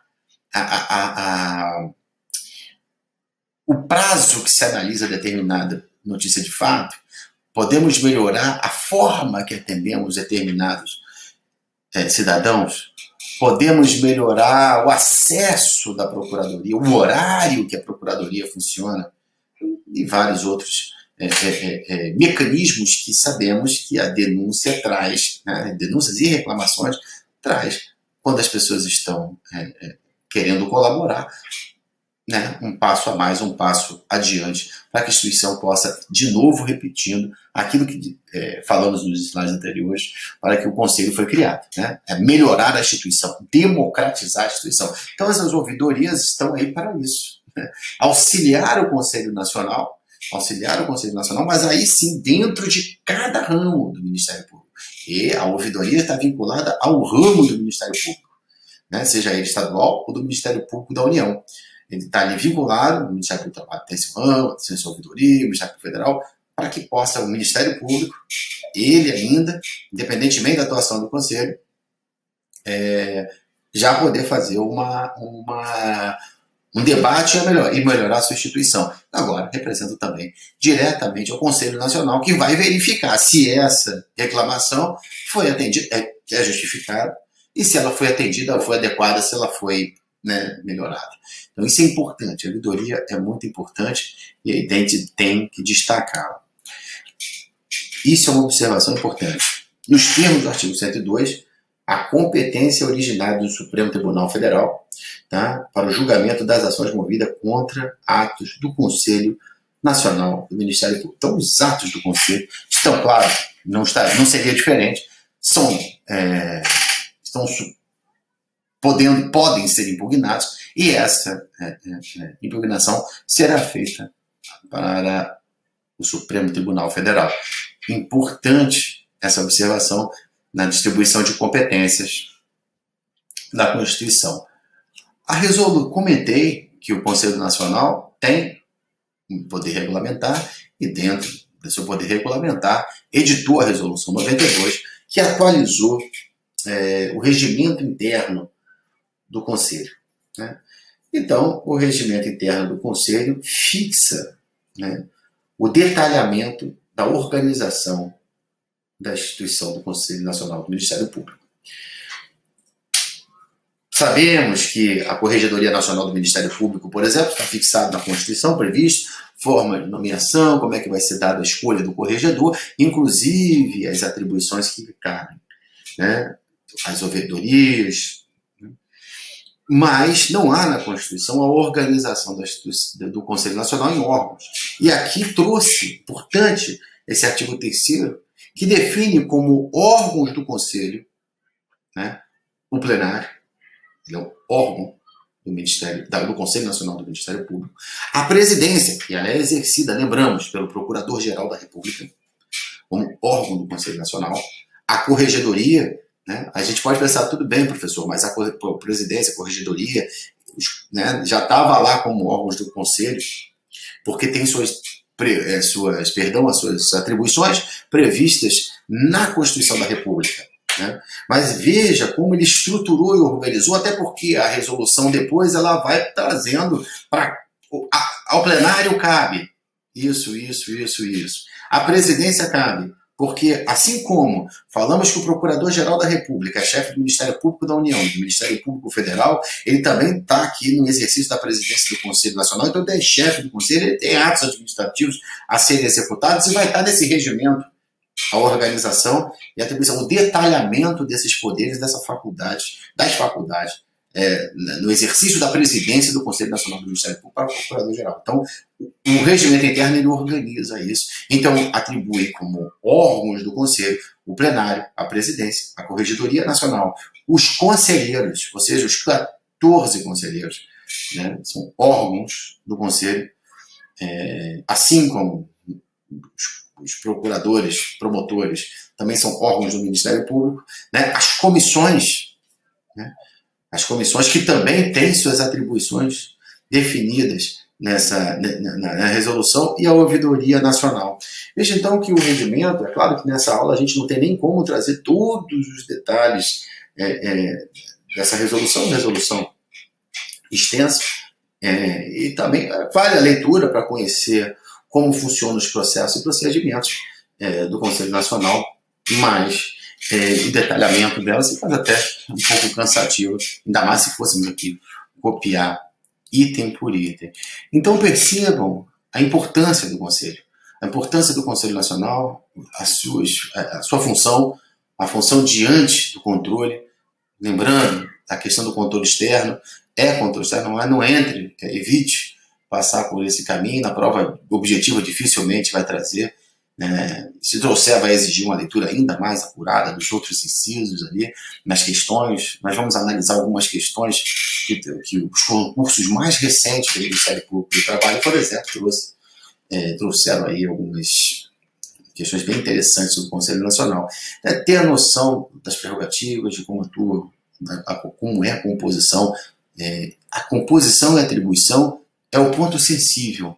a, a, o prazo que se analisa determinada notícia de fato, podemos melhorar a forma que atendemos determinados é, cidadãos, podemos melhorar o acesso da Procuradoria, o horário que a Procuradoria funciona e vários outros é, é, é, é mecanismos que sabemos que a denúncia traz, né, denúncias e reclamações traz quando as pessoas estão é, querendo colaborar, né, um passo a mais, um passo adiante, para que a instituição possa, de novo, repetindo aquilo que é, falamos nos slides anteriores, para que o conselho foi criado. Né, é melhorar a instituição, democratizar a instituição. Então, essas ouvidorias estão aí para isso. Né, auxiliar o Conselho Nacional, auxiliar o Conselho Nacional, mas aí sim, dentro de cada ramo do Ministério Público. E a ouvidoria está vinculada ao ramo do Ministério Público, né, seja ele estadual ou do Ministério Público da União. Ele está ali vinculado, o Ministério do Trabalho tem esse ramo, tem ouvidoria, o Ministério Federal, para que possa o Ministério Público, ele ainda, independentemente da atuação do Conselho, é, já poder fazer uma, uma, um debate e melhor, melhorar a sua instituição. Agora, representa também diretamente ao Conselho Nacional, que vai verificar se essa reclamação foi atendida, é, é justificada, e se ela foi atendida, foi adequada, se ela foi né, melhorada. Então, isso é importante. A ouvidoria é muito importante e a gente tem que destacá-la. Isso é uma observação importante. Nos termos do artigo 102, a competência originária do Supremo Tribunal Federal tá, para o julgamento das ações movidas contra atos do Conselho Nacional do Ministério Público. Então, os atos do Conselho estão, claro, não, está, não seria diferente, são, é, estão podendo, podem ser impugnados e essa é, é, é, impugnação será feita para o Supremo Tribunal Federal. Importante essa observação na distribuição de competências da Constituição. A resolução, comentei que o Conselho Nacional tem um poder regulamentar e dentro do seu poder regulamentar editou a Resolução 92, que atualizou é, o regimento interno do Conselho. Né? Então, o regimento interno do Conselho fixa né, o detalhamento da organização da instituição do Conselho Nacional do Ministério Público. Sabemos que a Corregedoria Nacional do Ministério Público, por exemplo, está fixado na Constituição, previsto, forma de nomeação, como é que vai ser dada a escolha do corregedor, inclusive as atribuições que cabem, né? as ouvidorias. Mas não há na Constituição a organização do Conselho Nacional em órgãos. E aqui trouxe, importante, esse artigo 3 que define como órgãos do Conselho né, o plenário, ele é o órgão do Ministério, do Conselho Nacional do Ministério Público, a presidência, que ela é exercida, lembramos, pelo Procurador-Geral da República, como órgão do Conselho Nacional, a corregedoria, né, a gente pode pensar, tudo bem, professor, mas a presidência, a corregedoria, né, já estava lá como órgãos do Conselho, porque tem suas é, suas, perdão, as suas atribuições previstas na Constituição da República. Né? Mas veja como ele estruturou e organizou, até porque a resolução depois ela vai trazendo para ao plenário cabe isso, isso, isso, isso. A presidência cabe Porque, assim como falamos que o Procurador-Geral da República é chefe do Ministério Público da União, do Ministério Público Federal, ele também está aqui no exercício da presidência do Conselho Nacional, então ele é chefe do Conselho, ele tem atos administrativos a serem executados e vai estar nesse regimento a organização e a atribuição, o detalhamento desses poderes dessa faculdade, das faculdades é, no exercício da presidência do Conselho Nacional do Ministério Público para o Procurador-Geral. Então, o regimento interno ele organiza isso. Então, atribui como órgãos do Conselho o plenário, a presidência, a Corregedoria Nacional, os conselheiros, ou seja, os 14 conselheiros, né, são órgãos do Conselho, é, assim como os, os procuradores, promotores, também são órgãos do Ministério Público, né, as comissões, né, as comissões que também têm suas atribuições definidas nessa na, na, resolução e a ouvidoria nacional. Veja então que o rendimento, é claro que nessa aula a gente não tem nem como trazer todos os detalhes é, é, dessa resolução, resolução extensa, é, e também vale a leitura para conhecer como funcionam os processos e procedimentos é, do Conselho Nacional, mas é, o detalhamento dela se faz até um pouco cansativo, ainda mais se fôssemos aqui copiar item por item. Então percebam a importância do Conselho, a importância do Conselho Nacional, as suas, a sua função, a função diante do controle, lembrando a questão do controle externo, é controle externo, mas não entre, evite passar por esse caminho, na prova objetiva dificilmente vai trazer né? Se trouxer, vai exigir uma leitura ainda mais apurada dos outros incisos ali, nas questões. Nós vamos analisar algumas questões que, que os concursos mais recentes do Ministério Público do Trabalho, por exemplo, trouxe, é, trouxeram aí algumas questões bem interessantes do Conselho Nacional. É ter a noção das prerrogativas, de como atua, né, como é a composição. É, a composição e a atribuição é o ponto sensível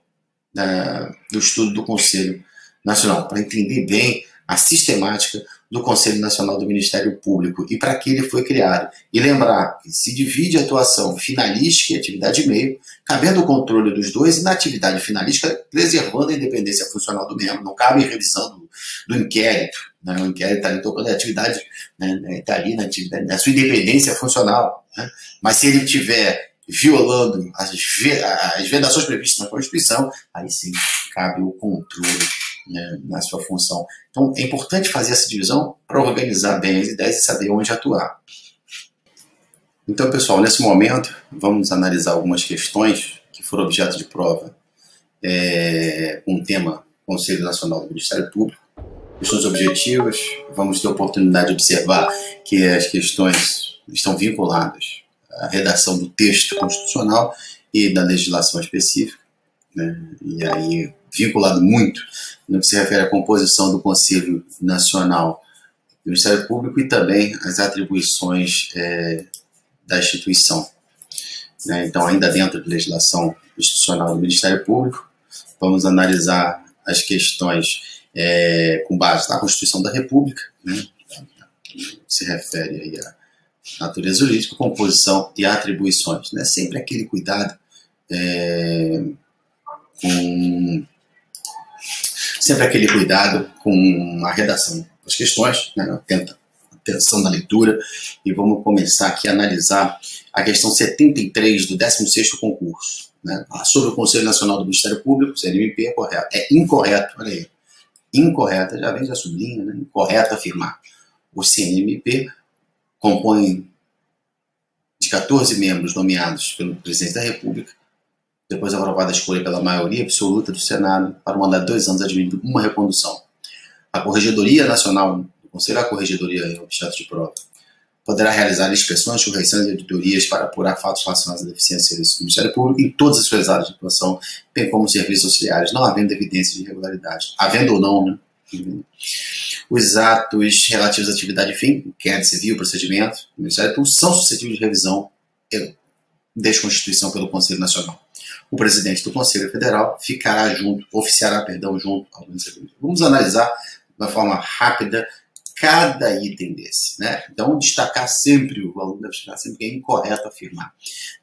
né, do estudo do Conselho Nacional, para entender bem a sistemática do Conselho Nacional do Ministério Público e para que ele foi criado. E lembrar que se divide a atuação finalística e atividade meio, cabendo o controle dos dois e na atividade finalística preservando a independência funcional do membro. Não cabe revisão do, do inquérito. Né? O inquérito está ali tocando a atividade, está né? né tá ali na atividade, na sua independência funcional. Né? Mas se ele tiver violando as, as vedações previstas na Constituição, aí sim cabe o controle né, na sua função. Então, é importante fazer essa divisão para organizar bem as ideias e saber onde atuar. Então, pessoal, nesse momento, vamos analisar algumas questões que foram objeto de prova é, com o tema Conselho Nacional do Ministério Público. Questões objetivas, vamos ter a oportunidade de observar que as questões estão vinculadas à redação do texto constitucional e da legislação específica. Né? E aí, vinculado muito no que se refere à composição do Conselho Nacional do Ministério Público e também as atribuições é, da instituição. Né? Então, ainda dentro da legislação institucional do Ministério Público, vamos analisar as questões é, com base na Constituição da República, né? se refere à natureza jurídica, composição e atribuições. Né? Sempre aquele cuidado é, com sempre aquele cuidado com a redação das questões, né, atenção na leitura, e vamos começar aqui a analisar a questão 73 do 16º concurso, né, sobre o Conselho Nacional do Ministério Público, CNMP, é correto, é incorreto, olha aí, incorreto, já vem, já sublinha, né, incorreto afirmar. O CNMP compõe de 14 membros nomeados pelo Presidente da República, depois aprovada a escolha pela maioria absoluta do Senado para um mandato de dois anos admitindo uma recondução. A Corregedoria Nacional do Conselho, a Corregedoria é objeto de prova, poderá realizar inspeções, correções e auditorias para apurar fatos relacionados à deficiência do Ministério Público em todas as suas áreas de atuação, bem como serviços auxiliares, não havendo evidência de irregularidade. Havendo ou não, né? Os atos relativos à atividade fim, inquérito civil, procedimento, do Ministério Público, são suscetíveis de revisão e desconstituição pelo Conselho Nacional o presidente do Conselho Federal ficará junto, oficiará, perdão, junto ao Conselho. Vamos analisar de uma forma rápida cada item desse. Né? Então, destacar sempre, o aluno deve destacar sempre que é incorreto afirmar.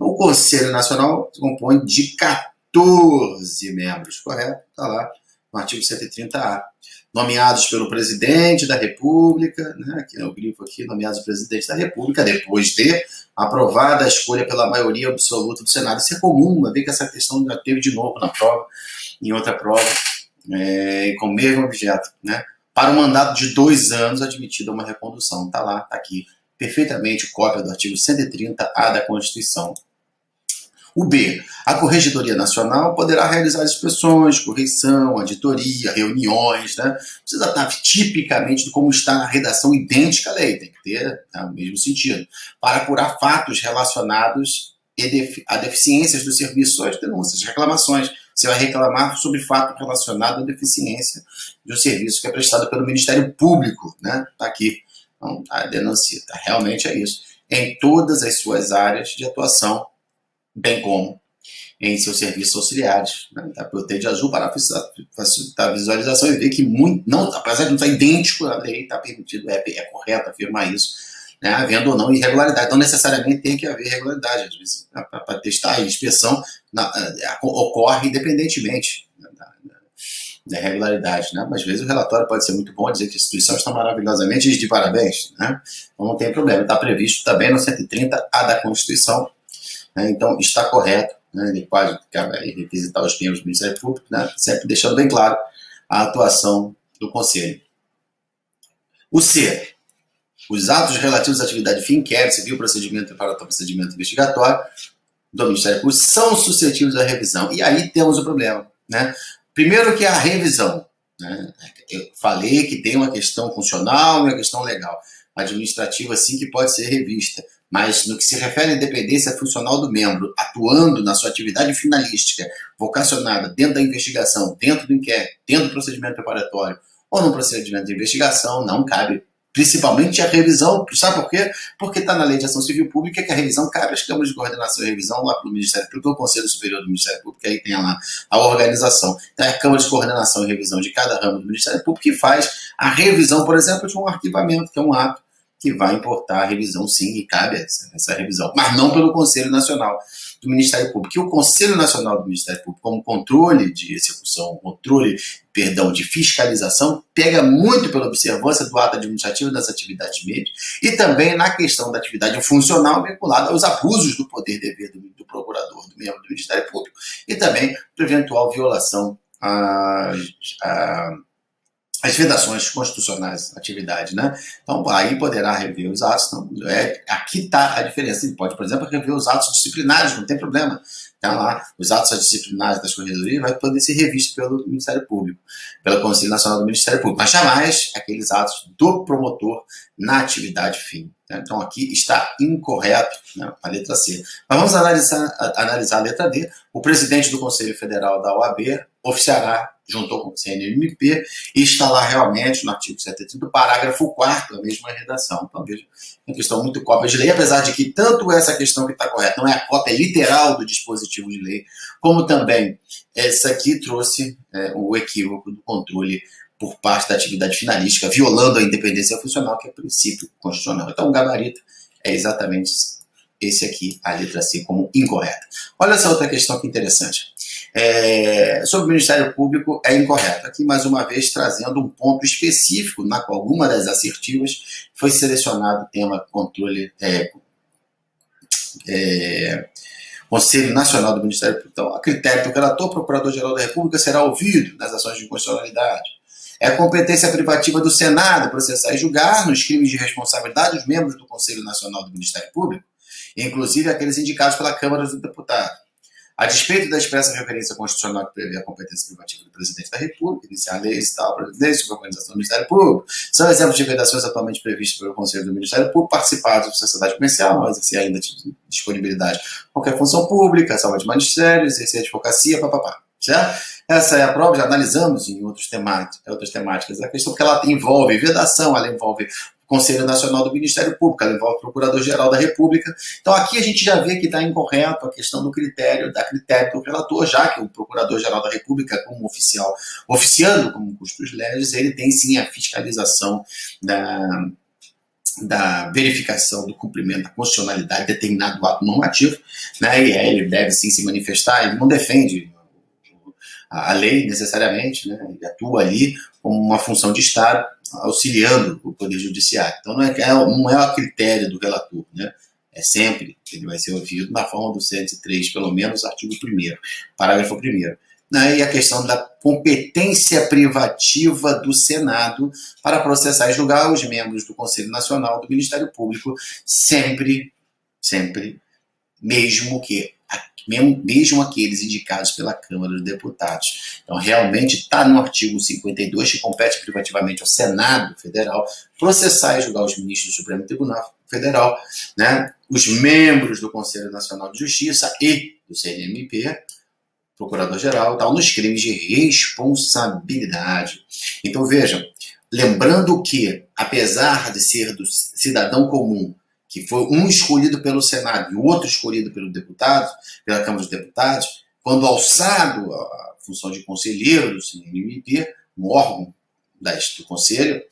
O Conselho Nacional se compõe de 14 membros, correto? Está lá, no artigo 130A. Nomeados pelo presidente da República, né, aqui é o grifo aqui, nomeados pelo presidente da República, depois de aprovada a escolha pela maioria absoluta do Senado. Isso é comum, vai ver que essa questão já teve de novo na prova, em outra prova, é, com o mesmo objeto, né? Para um mandato de dois anos, admitida uma recondução. Está lá, está aqui, perfeitamente cópia do artigo 130A da Constituição. O B. A Corregedoria Nacional poderá realizar inspeções, correção, auditoria, reuniões, né? Precisa estar tipicamente como está na redação idêntica à lei, tem que ter né, o mesmo sentido, para apurar fatos relacionados a deficiências do serviço, as denúncias, reclamações. Você vai reclamar sobre fato relacionado à deficiência do serviço que é prestado pelo Ministério Público, né? Está aqui. Então, a denuncia, tá? realmente é isso. Em todas as suas áreas de atuação bem como em seus serviços auxiliares. Né? Tá? O de azul para facilitar a visualização e ver que, muito, não, apesar de não estar idêntico à lei, está permitido, é, é correto afirmar isso, né? havendo ou não irregularidade. Não necessariamente tem que haver irregularidade. Às vezes, né? para testar a inspeção, na, ocorre independentemente da, da, da irregularidade. Né? Mas às vezes o relatório pode ser muito bom, dizer que a instituição está maravilhosamente de parabéns. Né? Então não tem problema. Está previsto também no 130 A da Constituição né? Então, está correto, né? ele pode requisitar os membros do Ministério Público, né? sempre deixando bem claro a atuação do Conselho. O C. Os atos relativos à atividade de fim, inquérito, civil, procedimento preparatório, procedimento investigatório do Ministério Público são suscetíveis à revisão. E aí temos o problema. Né? Primeiro que é a revisão. Né? Eu falei que tem uma questão funcional e uma questão legal. Administrativa, sim, que pode ser revista mas no que se refere à independência funcional do membro, atuando na sua atividade finalística, vocacionada dentro da investigação, dentro do inquérito, dentro do procedimento preparatório ou no procedimento de investigação, não cabe principalmente a revisão. Sabe por quê? Porque está na lei de ação civil pública que a revisão cabe às câmaras de coordenação e revisão lá para o Ministério Público, o Conselho Superior do Ministério Público, aí tem lá a organização. Então é a Câmara de Coordenação e Revisão de cada ramo do Ministério Público que faz a revisão, por exemplo, de um arquivamento, que é um ato que vai importar a revisão, sim, e cabe essa, essa revisão, mas não pelo Conselho Nacional do Ministério Público. Que o Conselho Nacional do Ministério Público, como controle de execução, controle, perdão, de fiscalização, pega muito pela observância do ato administrativo das atividades médicas e também na questão da atividade funcional vinculada aos abusos do poder dever do, do procurador, do membro do Ministério Público e também para eventual violação a, a as vedações constitucionais atividade, né? Então, aí poderá rever os atos. Então, é, aqui está a diferença. Ele pode, por exemplo, rever os atos disciplinares, não tem problema. Então, lá, os atos disciplinares das corredorias vai poder ser revisto pelo Ministério Público, pelo Conselho Nacional do Ministério Público, mas jamais aqueles atos do promotor na atividade fim. Né? Então, aqui está incorreto né, a letra C. Mas vamos analisar, analisar a letra D. O presidente do Conselho Federal da OAB oficiará juntou com o CNMP e está lá realmente no artigo 73 do parágrafo 4 a mesma redação. Então, veja, é uma questão muito cópia de lei, apesar de que tanto essa questão que está correta não é a cópia literal do dispositivo de lei, como também essa aqui trouxe é, o equívoco do controle por parte da atividade finalística, violando a independência funcional, que é princípio constitucional. Então, o gabarito é exatamente esse aqui, a letra C, como incorreta. Olha essa outra questão que interessante é, sobre o Ministério Público é incorreto. Aqui, mais uma vez, trazendo um ponto específico na qual alguma das assertivas foi selecionado o tema controle. É, é, Conselho Nacional do Ministério Público. Então, a critério do relator, Procurador-Geral da República será ouvido nas ações de inconstitucionalidade. É competência privativa do Senado processar e julgar nos crimes de responsabilidade os membros do Conselho Nacional do Ministério Público, inclusive aqueles indicados pela Câmara dos Deputados. A despeito da expressa referência constitucional que prevê a competência privativa do presidente da República, iniciar leis e tal, presidência sobre a organização do Ministério Público, são exemplos de vedações atualmente previstas pelo Conselho do Ministério Público, participados da sociedade comercial, não exercer ainda disponibilidade qualquer função pública, salva de ministérios, exercer advocacia, papapá. Certo? Essa é a prova, já analisamos em outros temáticas, outras temáticas a questão, porque ela envolve vedação, ela envolve Conselho Nacional do Ministério Público, ela envolve o Procurador-Geral da República. Então aqui a gente já vê que está incorreto a questão do critério, da critério do relator, já que o Procurador-Geral da República, como oficial, oficiando como custos leves, ele tem sim a fiscalização da, da verificação do cumprimento da constitucionalidade de determinado ato normativo, né, e ele deve sim se manifestar, ele não defende a lei necessariamente, né, ele atua ali como uma função de Estado, auxiliando o Poder Judiciário. Então não é, é não é a critério do relator, né? é sempre, ele vai ser ouvido na forma do 103, pelo menos artigo 1 parágrafo 1 né, e a questão da competência privativa do Senado para processar e julgar os membros do Conselho Nacional do Ministério Público, sempre, sempre, mesmo que mesmo aqueles indicados pela Câmara dos Deputados. Então, realmente está no artigo 52 que compete privativamente ao Senado Federal processar e julgar os ministros do Supremo Tribunal Federal, né, os membros do Conselho Nacional de Justiça e do CNMP, procurador-geral, tal, nos crimes de responsabilidade. Então vejam, lembrando que, apesar de ser do cidadão comum, que foi um escolhido pelo Senado e o outro escolhido pelo deputado, pela Câmara dos Deputados, quando alçado a função de conselheiro do CNMP, um órgão do Conselho,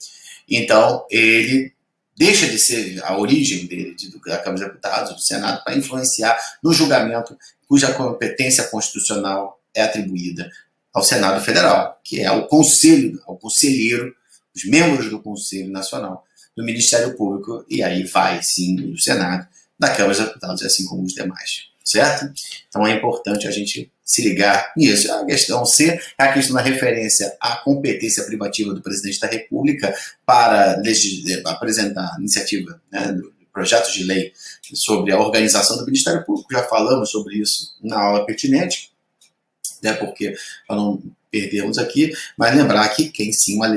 então ele deixa de ser a origem dele, da Câmara dos Deputados, do Senado, para influenciar no julgamento cuja competência constitucional é atribuída ao Senado Federal, que é o conselho, ao conselheiro, os membros do Conselho Nacional do Ministério Público, e aí vai sim do Senado, da Câmara dos Deputados, assim como os demais, certo? Então é importante a gente se ligar nisso. A questão C é a questão da referência à competência privativa do presidente da República para apresentar iniciativa né, projetos de lei sobre a organização do Ministério Público, já falamos sobre isso na aula pertinente, né, porque para não perdermos aqui, mas lembrar que tem sim uma,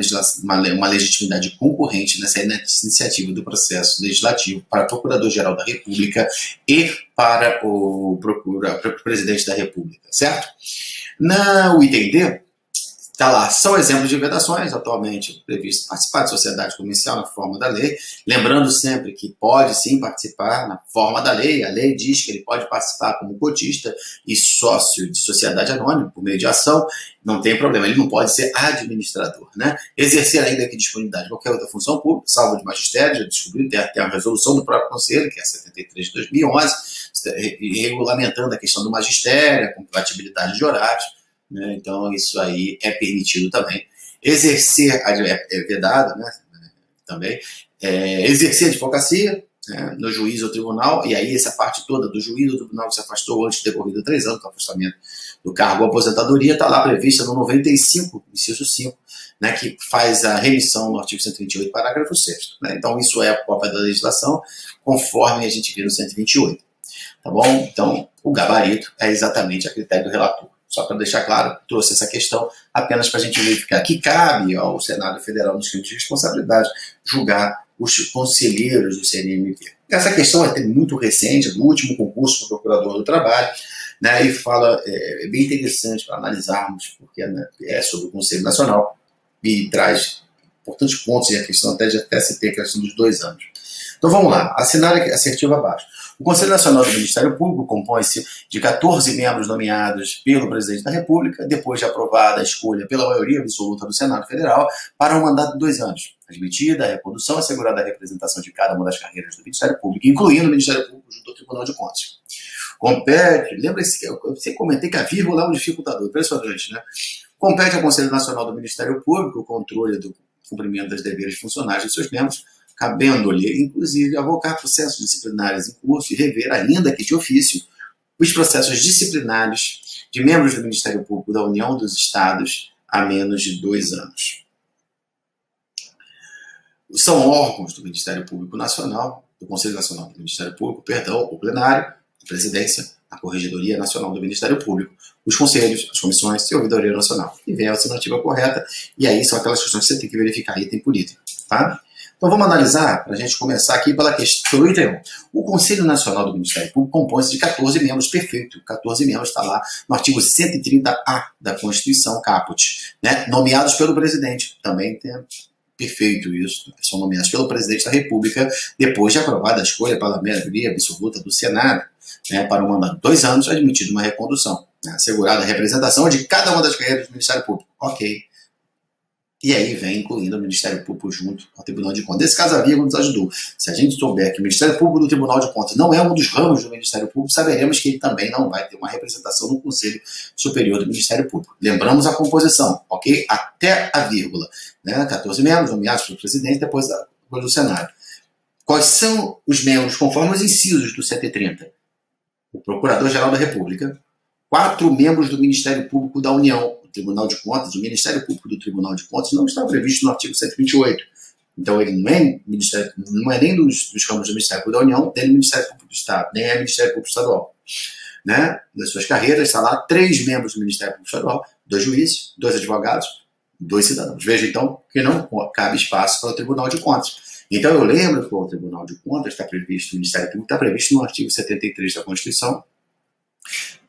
uma, uma legitimidade concorrente nessa iniciativa do processo legislativo para Procurador-Geral da República e para o, procura, o Presidente da República, certo? Na, o D, Está lá, são exemplos de vedações atualmente previstos participar de sociedade comercial na forma da lei, lembrando sempre que pode sim participar na forma da lei, a lei diz que ele pode participar como cotista e sócio de sociedade anônima por meio de ação, não tem problema, ele não pode ser administrador, né? Exercer ainda que disponibilidade de qualquer outra função pública, salvo de magistério, já descobriu, tem até a resolução do próprio Conselho, que é a 73 de 2011, regulamentando a questão do magistério, a compatibilidade de horários, né? Então, isso aí é permitido também. Exercer, é, é vedado né? também, é, exercer a advocacia né? no juiz ou tribunal, e aí essa parte toda do juiz ou tribunal que se afastou antes de decorrido três anos do afastamento do cargo ou aposentadoria, está lá prevista no 95, inciso 5, né, que faz a remissão no artigo 128, parágrafo 6 né? Então, isso é a cópia da legislação, conforme a gente viu no 128. Tá bom? Então, o gabarito é exatamente a critério do relator. Só para deixar claro, trouxe essa questão apenas para a gente verificar que cabe ao Senado Federal nos crimes de responsabilidade julgar os conselheiros do CNMP. Essa questão é muito recente, do último concurso do Procurador do Trabalho, né, e fala, é, é bem interessante para analisarmos, porque né, é sobre o Conselho Nacional e traz importantes pontos, e a questão até de até se ter a questão dos dois anos. Então vamos lá, assinar assertivo abaixo. O Conselho Nacional do Ministério Público compõe-se de 14 membros nomeados pelo Presidente da República, depois de aprovada a escolha pela maioria absoluta do Senado Federal, para um mandato de dois anos, admitida a reprodução assegurada a representação de cada uma das carreiras do Ministério Público, incluindo o Ministério Público junto ao Tribunal de Contas. Compete, lembra-se que eu, eu comentei que a vírgula é um dificultador, impressionante, né? Compete ao Conselho Nacional do Ministério Público o controle do cumprimento das deveres funcionais de seus membros, cabendo-lhe, inclusive, avocar processos disciplinares em curso e rever, ainda que de ofício, os processos disciplinares de membros do Ministério Público da União dos Estados há menos de dois anos. São órgãos do Ministério Público Nacional, do Conselho Nacional do Ministério Público, perdão, o plenário, a presidência, a Corregedoria Nacional do Ministério Público, os conselhos, as comissões e a ouvidoria nacional. E vem a alternativa correta, e aí são aquelas questões que você tem que verificar item por item. Tá? Então vamos analisar, para a gente começar aqui pela questão, pelo item 1. O Conselho Nacional do Ministério Público compõe-se de 14 membros, perfeito, 14 membros, está lá no artigo 130A da Constituição, caput, né, nomeados pelo presidente, também tem perfeito isso, são nomeados pelo presidente da República, depois de aprovada a escolha pela maioria absoluta do Senado, né, para um mandato de dois anos, admitido uma recondução, né, assegurada a representação de cada uma das carreiras do Ministério Público. Ok. E aí vem incluindo o Ministério Público junto ao Tribunal de Contas. Esse caso a nos ajudou. Se a gente souber que o Ministério Público do Tribunal de Contas não é um dos ramos do Ministério Público, saberemos que ele também não vai ter uma representação no Conselho Superior do Ministério Público. Lembramos a composição, ok? Até a vírgula. Né? 14 membros nomeados pelo presidente, depois do Senado. Quais são os membros, conforme os incisos do 130? O Procurador-Geral da República, quatro membros do Ministério Público da União, Tribunal de Contas, o Ministério Público do Tribunal de Contas não está previsto no artigo 128. Então ele não é, ministério, não é nem dos, dos ramos do Ministério Público da União, nem do Ministério Público do Estado, nem é Ministério Público Estadual. Né? Das suas carreiras, está lá três membros do Ministério Público Estadual, dois juízes, dois advogados, dois cidadãos. Veja então que não cabe espaço para o Tribunal de Contas. Então eu lembro que o Tribunal de Contas está previsto, o Ministério Público está previsto no artigo 73 da Constituição,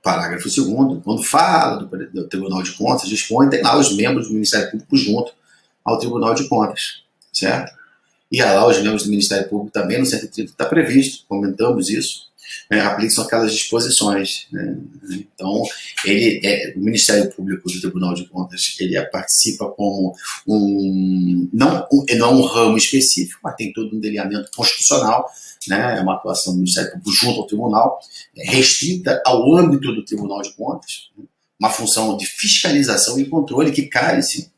parágrafo 2 quando fala do, do, Tribunal de Contas, dispõe, tem lá os membros do Ministério Público junto ao Tribunal de Contas, certo? E lá os membros do Ministério Público também no 130 está previsto, comentamos isso, né, aplicam aquelas disposições. Né? Então, ele é, o Ministério Público do Tribunal de Contas ele participa como um não, um, não um ramo específico, mas tem todo um delineamento constitucional né, é uma atuação do Ministério Público junto ao tribunal, é restrita ao âmbito do Tribunal de Contas, né, uma função de fiscalização e controle que cabe sim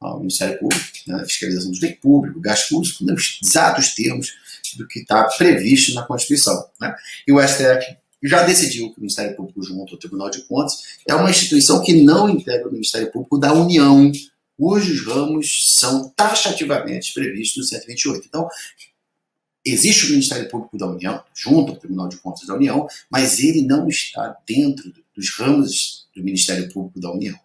ao Ministério Público, né, fiscalização do direito público, gasto público, nos exatos termos do que está previsto na Constituição. Né? E o STF já decidiu que o Ministério Público junto ao Tribunal de Contas é uma instituição que não integra o Ministério Público da União, cujos ramos são taxativamente previstos no 128. Então, Existe o Ministério Público da União, junto ao Tribunal de Contas da União, mas ele não está dentro dos ramos do Ministério Público da União,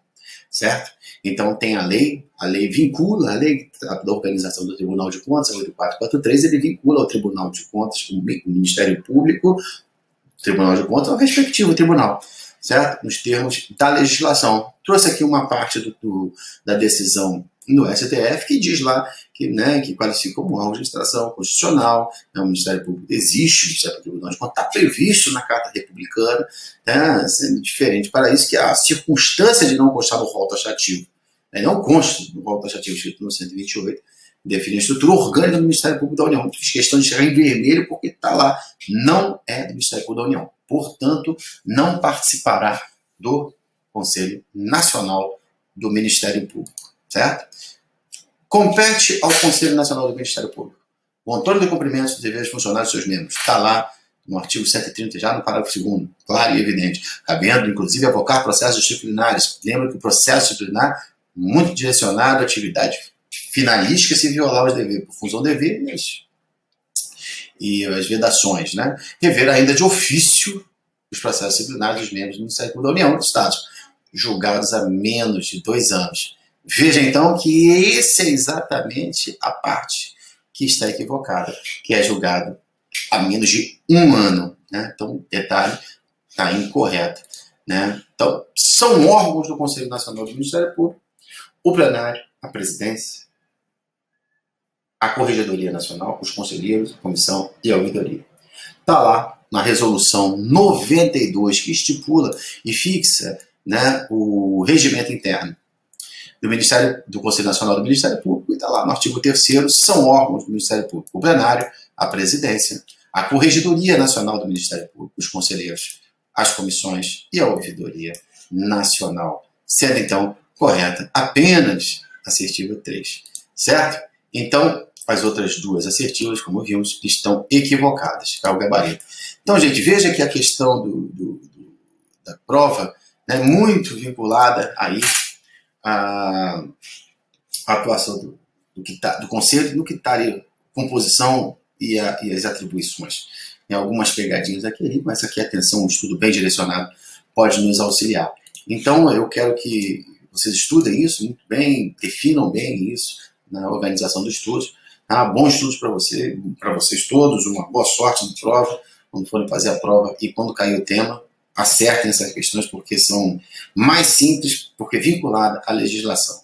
certo? Então tem a lei, a lei vincula, a lei da organização do Tribunal de Contas, a 8443, ele vincula ao Tribunal de Contas, o Ministério Público, o Tribunal de Contas, ao respectivo tribunal, certo? Nos termos da legislação. Trouxe aqui uma parte do, do da decisão no STF que diz lá que, né, que qualifica como uma registração constitucional, né, o Ministério Público existe, o Ministério Público de Contas está previsto na Carta Republicana, né, sendo diferente para isso que a circunstância de não constar no rol taxativo, né, não consta no rol taxativo escrito no 128, define a estrutura orgânica do Ministério Público da União. Fiz questão de chegar em vermelho porque está lá, não é do Ministério Público da União. Portanto, não participará do Conselho Nacional do Ministério Público, certo? compete ao Conselho Nacional do Ministério Público. O controle do cumprimento dos deveres funcionários de seus membros está lá no artigo 130, já no parágrafo 2 claro e evidente, cabendo, inclusive, avocar processos disciplinares. Lembra que o processo disciplinar muito direcionado à atividade finalística se violar os deveres, por função dever as, e as vedações. Né? Rever ainda de ofício os processos disciplinares dos membros do Ministério Público da União dos Estados, julgados há menos de dois anos Veja então que esse é exatamente a parte que está equivocada, que é julgado a menos de um ano. Né? Então, detalhe, está incorreto. Né? Então, são órgãos do Conselho Nacional do Ministério Público, o plenário, a presidência, a Corregedoria Nacional, os conselheiros, a comissão e a ouvidoria. Está lá na resolução 92 que estipula e fixa né, o regimento interno do Ministério do Conselho Nacional do Ministério Público, e está lá no artigo 3 são órgãos do Ministério Público, o plenário, a presidência, a Corregedoria Nacional do Ministério Público, os conselheiros, as comissões e a ouvidoria nacional, sendo então correta. Apenas assertiva 3, certo? Então, as outras duas assertivas, como vimos, estão equivocadas, é o gabarito. Então, gente, veja que a questão do, do, do da prova é né, muito vinculada aí a, atuação do, do, que tá, do conselho no que está ali, composição e, a, e, as atribuições. Tem algumas pegadinhas aqui, mas aqui atenção, um estudo bem direcionado pode nos auxiliar. Então eu quero que vocês estudem isso muito bem, definam bem isso na organização do estudo. Tá? Bons estudos para você, para vocês todos, uma boa sorte na prova, quando forem fazer a prova e quando cair o tema, acertem essas questões porque são mais simples, porque vinculada à legislação.